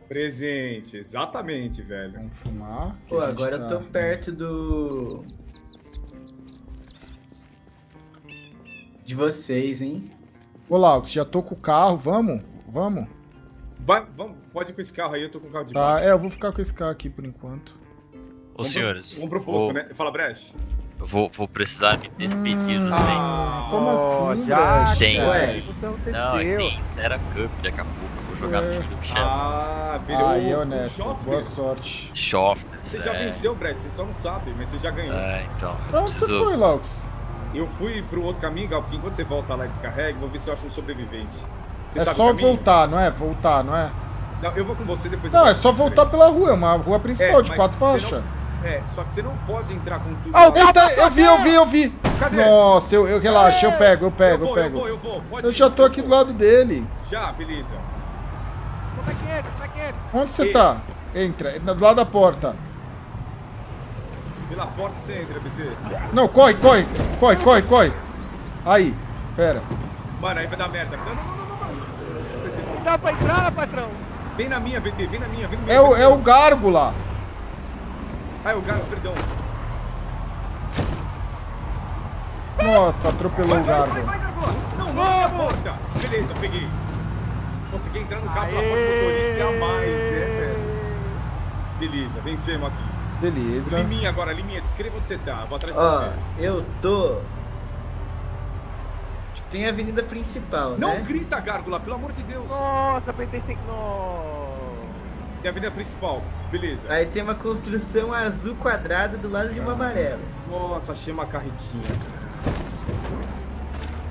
Presente. Exatamente, velho. vamos fumar. Pô, agora eu tô tá- perto do. De vocês, hein? Ô, Laux, já tô com o carro, vamos? Vamos? Vai, vamos, pode ir com esse carro aí, eu tô com o carro de Tá, baixo. é, eu vou ficar com esse carro aqui por enquanto. Ô, Vamos senhores, Pro, vamos pro posto, vou, né? Fala, Brecht. vou, vou precisar me despedir Hum, do Ah, Como assim, já, Brecht? Tem. Ué. Não, é tem Sera Cup daqui a pouco. Eu jogar no É. time do Michel. Ah, beleza. Aí, honesto, boa sorte. Shofter. Você já venceu, Brecht, você só não sabe, mas você já ganhou. É, então. Eu Pra onde você preciso. foi, Laux? Eu fui pro outro caminho, Gal, porque enquanto você volta lá e descarrega, vou ver se eu acho um sobrevivente. Você É sabe só voltar, não é? Voltar, não é? Não, eu vou com você depois. Não, eu é só voltar pela rua, é uma rua principal É, de quatro você faixas. É, só que você não pode entrar com tudo. Ah, lá. Eita, eu vi, eu vi, eu vi. Cadê? Nossa, eu, eu relaxa, eu pego, eu eu pego, eu vou, eu pego. vou, eu vou. Pode Eu ir, já tô aqui do lado dele. Já, beleza. Como é que é? Como é que é? Onde você E- tá? Entra, do lado da porta. Pela porta você entra, BT. Não, corre, corre, corre, corre, corre. Aí, pera. Mano, aí vai dar merda. Não, não, não, não, não. Dá pra entrar, patrão? Vem na minha, BT, vem na minha, vem no meu. É o, é o meu. gárgula. Ah, é o gato, perdão. Nossa, atropelou Vai, o vai, vai, gárgula. vai, Gargola. Não, não. Beleza, peguei. Consegui entrar no carro pela porta do motorista e a mais, né, velho? Beleza, vencemos aqui. Beleza. Liminha agora, Liminha, descreva onde você tá. Vou atrás de Ó, você. eu tô. Acho que tem a avenida principal, Não né? grita, Gárgula, pelo amor de Deus. Nossa, apertei sem. Nossa. Tem a avenida principal, beleza. Aí tem uma construção azul quadrada do lado de uma amarela. Nossa, achei uma carretinha, cara.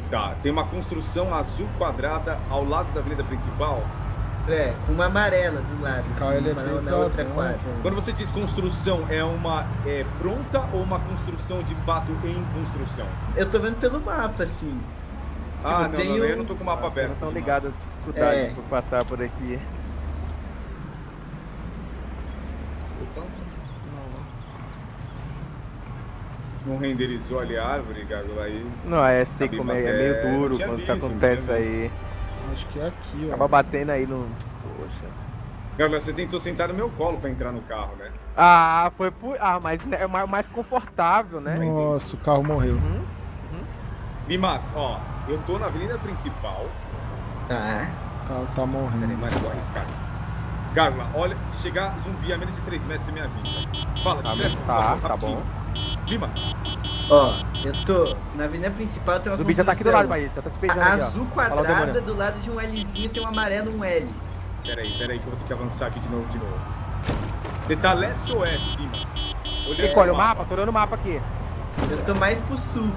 Tá, tem uma construção azul quadrada ao lado da avenida principal. É, uma amarela do lado. Esse carro ele é na- na outra quadra. velho. Quando você diz construção, é uma é pronta ou uma construção de fato em construção? Eu tô vendo pelo mapa, assim. Ah, não, tem não, não, eu um- não tô com o mapa Vocês aberto. não estão ligados dificuldades É. por passar por aqui. Não renderizou ali a árvore, Gago, aí. Não, é sei como é, é meio não duro quando isso visto, acontece aí. Acho que é aqui, ó. Acaba batendo aí no. Poxa. Gago, você tentou sentar no meu colo pra entrar no carro, né? Ah, foi por. Ah, mas é mais, mais confortável, né? Nossa, o carro morreu. Uhum. Limas, ó, eu tô na avenida principal, Tá. O carro tá morrendo. eu vou arriscar. Gárgula, olha, se chegar zumbi a menos de 3 metros, você me avisa. Fala, Tá, descreve, por tá, favor, tá rapidinho. Lima, Ó, eu tô na avenida principal, tem uma O bicho já tá aqui do lado, Bahia. Já tá te beijando aqui, ó. azul quadrada, do lado de um Lzinho tem um amarelo um L. peraí, peraí, que eu vou ter que avançar aqui de novo, de novo. Você tá leste ou oeste, Limas? Aqui, olha o mapa, tô olhando o mapa aqui. Eu tô mais pro sul.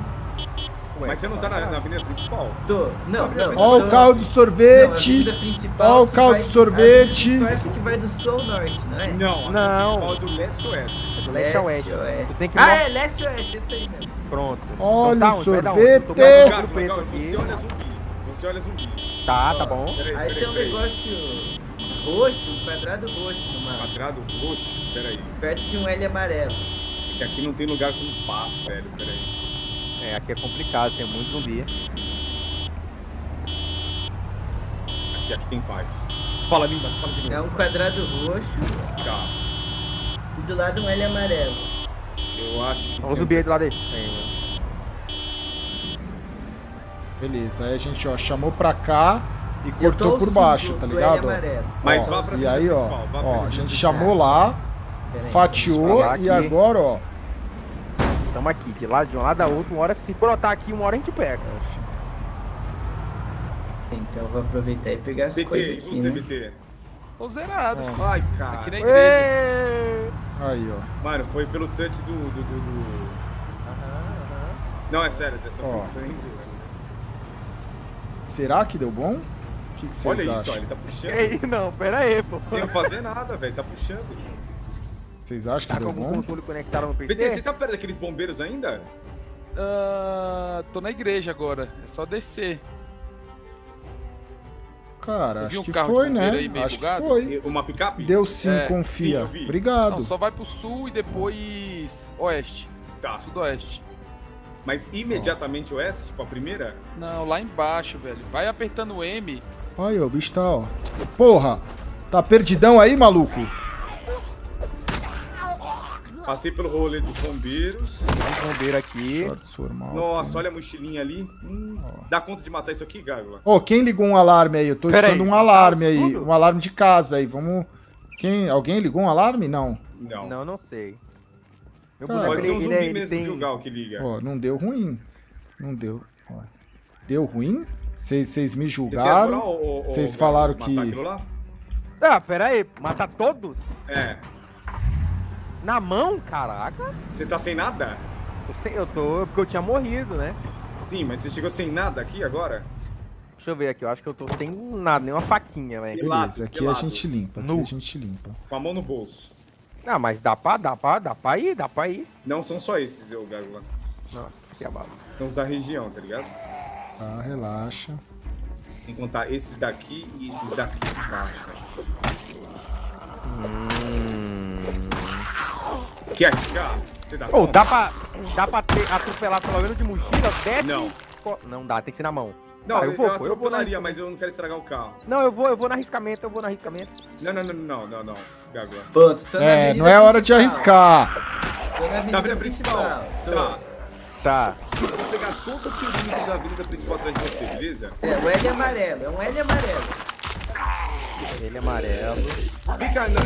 Ué, Mas você não tá na, na avenida principal? Tô. Não, não. Ó o carro do Não, a sorvete. avenida principal Ó o carro de sorvete. principal é que vai do sul ao norte, não é? Não, Não. principal é do leste ou oeste. É do leste a oeste. Tu tem que Ah, é leste oeste, isso aí mesmo. Pronto. Olha Então tá o sorvete. Preto Gárgula, aqui. você olha zumbi. Você olha zumbi. Tá, tá bom. Peraí, Aí peraí, tem um negócio roxo, um quadrado roxo no mapa. Quadrado roxo, peraí. Perto de um L amarelo. É que aqui não tem lugar com paz, velho, peraí. É, aqui é complicado, tem muito zumbi. Aqui, aqui tem paz. Fala, Limas, fala de É novo. um quadrado roxo Tá. e do lado um L amarelo. Eu acho que Olha o zumbi aí do lado aí. Aí, Beleza, aí a gente, ó, chamou pra cá e cortou por baixo, do- tá do ligado? L amarelo. Mas Ó, vá pra E aí, ó, principal, vá pra ó, a gente chamou lá, Pera fatiou e aqui. agora, ó. Tamo aqui, de lado de um lado da outro. Uma hora, se brotar aqui, uma hora a gente pega. Então eu vou aproveitar e pegar as BT, coisas aqui, você, né? BT? Tô zerado. Ai, Aqui cara. na igreja. Aí, ó. Mano, foi pelo touch do. do, do, do- Não, é sério, dessa Ó. vez. Será que deu bom? O que, que vocês Olha isso, acham? ó, ele tá puxando. Ei, não, pera aí, pô. Sem fazer nada, velho, tá puxando. Vocês acham Tá que com deu algum bom? controle conectado no PC? BT, você tá perto daqueles bombeiros ainda? Ah, tô na igreja agora. É só descer. Cara, acho um que foi, né? aí meio Acho que bugado? foi. Uma picape? Deu sim, É, confia. sim. Obrigado. Não, só vai pro sul e depois oeste. Tá. Sudoeste. Mas imediatamente oeste, tipo a primeira? Não, lá embaixo, velho. Vai apertando o M. Aí, ó, o bicho tá, ó. Porra! Tá perdidão aí, maluco? Passei pelo rolê dos bombeiros. Tem um bombeiro aqui. Nossa, olha a mochilinha ali. Hum, dá conta de matar isso aqui, Gárgula? Ô, quem ligou um alarme aí? Eu tô Pera escutando um alarme tá aí. tudo? Um alarme de casa aí. Vamos. Quem? Alguém ligou um alarme? Não. Não. Não, não sei. Meu Cara, Pode ser um zumbi ele- ele mesmo, tem- viu, Gal, que liga. Ó, não deu ruim. Não deu. Ó. Deu ruim? Vocês vocês me julgaram? Vocês falaram que-? Ah, pera aí. Matar todos? É. Na mão? Caraca. Você tá sem nada? Eu, sei, eu tô... Porque eu tinha morrido, né? Sim, mas você chegou sem nada aqui agora? Deixa eu ver aqui. Eu acho que eu tô sem nada. Nem uma faquinha, velho. Pelado, Beleza, aqui pelado. a gente limpa. Aqui Nu. a gente limpa. Com a mão no bolso. Ah, mas dá pra, dá pra, dá pra ir, dá pra ir. Não são só esses, eu, Gárgula. Nossa, que abalo. São os da região, tá ligado? Tá, relaxa. Tem que contar esses daqui e esses daqui de baixo. Hum... Quer arriscar? Você dá conta? dá pra, dá pra ter, atropelar pelo menos de mochila? Desce? Não. Não dá, tem que ser na mão. Não, Ah, eu, eu vou, eu pô, eu vou atropelaria, mas eu não quero estragar o carro. Não, eu vou, eu vou no arriscamento, eu vou no arriscamento. Não, não, não, não, não, não, Gárgula. Pronto, tô na É, avenida não é hora de arriscar. Tô na avenida Tá vendo a principal? Tô. Tá. Tá. Eu vou pegar todo o perímetro da avenida principal atrás de você, beleza? É, o L amarelo, é um L amarelo. Ele é amarelo. Fica. na-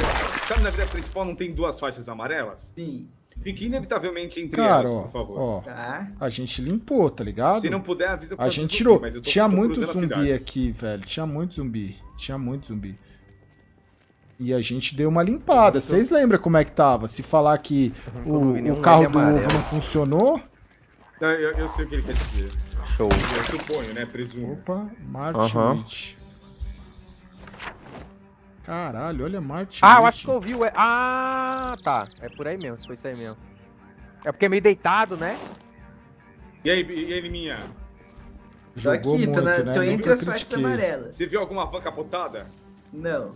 Sabe na avenida principal não tem duas faixas amarelas? Sim. Fique inevitavelmente entre Cara, elas, ó, por favor. ó. Tá. A gente limpou, tá ligado? Se não puder, avisa A pra gente zumbi, tirou. mas eu tô- Tinha tô muito a zumbi aqui, velho. Tinha muito zumbi. Tinha muito zumbi. E a gente deu uma limpada. Vocês lembram como é que tava? Se falar que Uhum, o, o carro do ovo não funcionou. Não, eu, eu sei o que ele quer dizer. Show. Eu suponho, né? Presumo. Opa, Martin Aham. Caralho, olha Martin Ah, eu acho que eu vi o... Ah, tá. É por aí mesmo, foi isso aí mesmo. É porque é meio deitado, né? E aí, e aí, Liminha? Tô Jogou aqui, muito, tô, na, né? tô entre as faixas amarelas. Você viu alguma van capotada? Não. Tá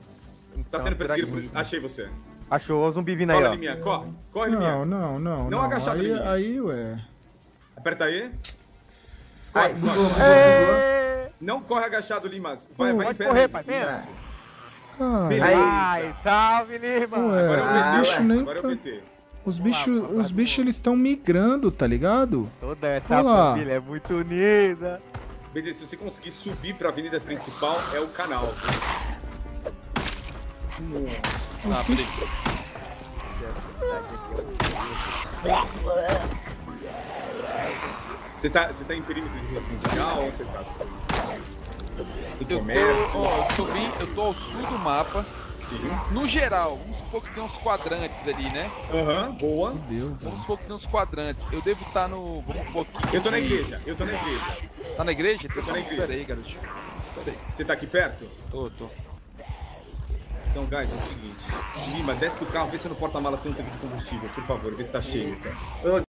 Então, sendo por perseguido aqui. por. Achei você. Achou o zumbi vindo aí, ó. Liminha. Corre. Corre, Liminha. Não, não, não. Não não. agachado, aí, aí, ué. Aperta aí. Ai, Corre, bugou, corre. bugou, bugou. Ê! Não corre agachado, Limas. Vai, vai em pé correr, pai, vem. Ai, salve, Lima! Ué, Agora o os Ah, bichos nem. Agora PT. Os bichos, os bichos eles estão migrando, tá ligado? Toda essa Olha lá. família é muito unida. BD, se você conseguir subir pra avenida principal, é o canal. Ah, peraí. Você tá, você tá em perímetro de residencial? Onde você tá? Em Eu comércio? tô, ó, eu tô bem, eu tô ao sul do mapa. Sim. No geral, vamos supor que tem uns quadrantes ali, né? Aham, boa. Fudeu, velho. Vamos supor que tem uns quadrantes. Eu devo estar no. Vamos supor que. Eu tô na igreja, eu tô na igreja. Tá na igreja? Então, tô na igreja. Espera aí, garoto. Espera aí. Você tá aqui perto? Tô, tô. Então, guys, é o seguinte. Lima, desce do carro, vê se no porta-mala você não tem de combustível, por favor, vê se tá cheio.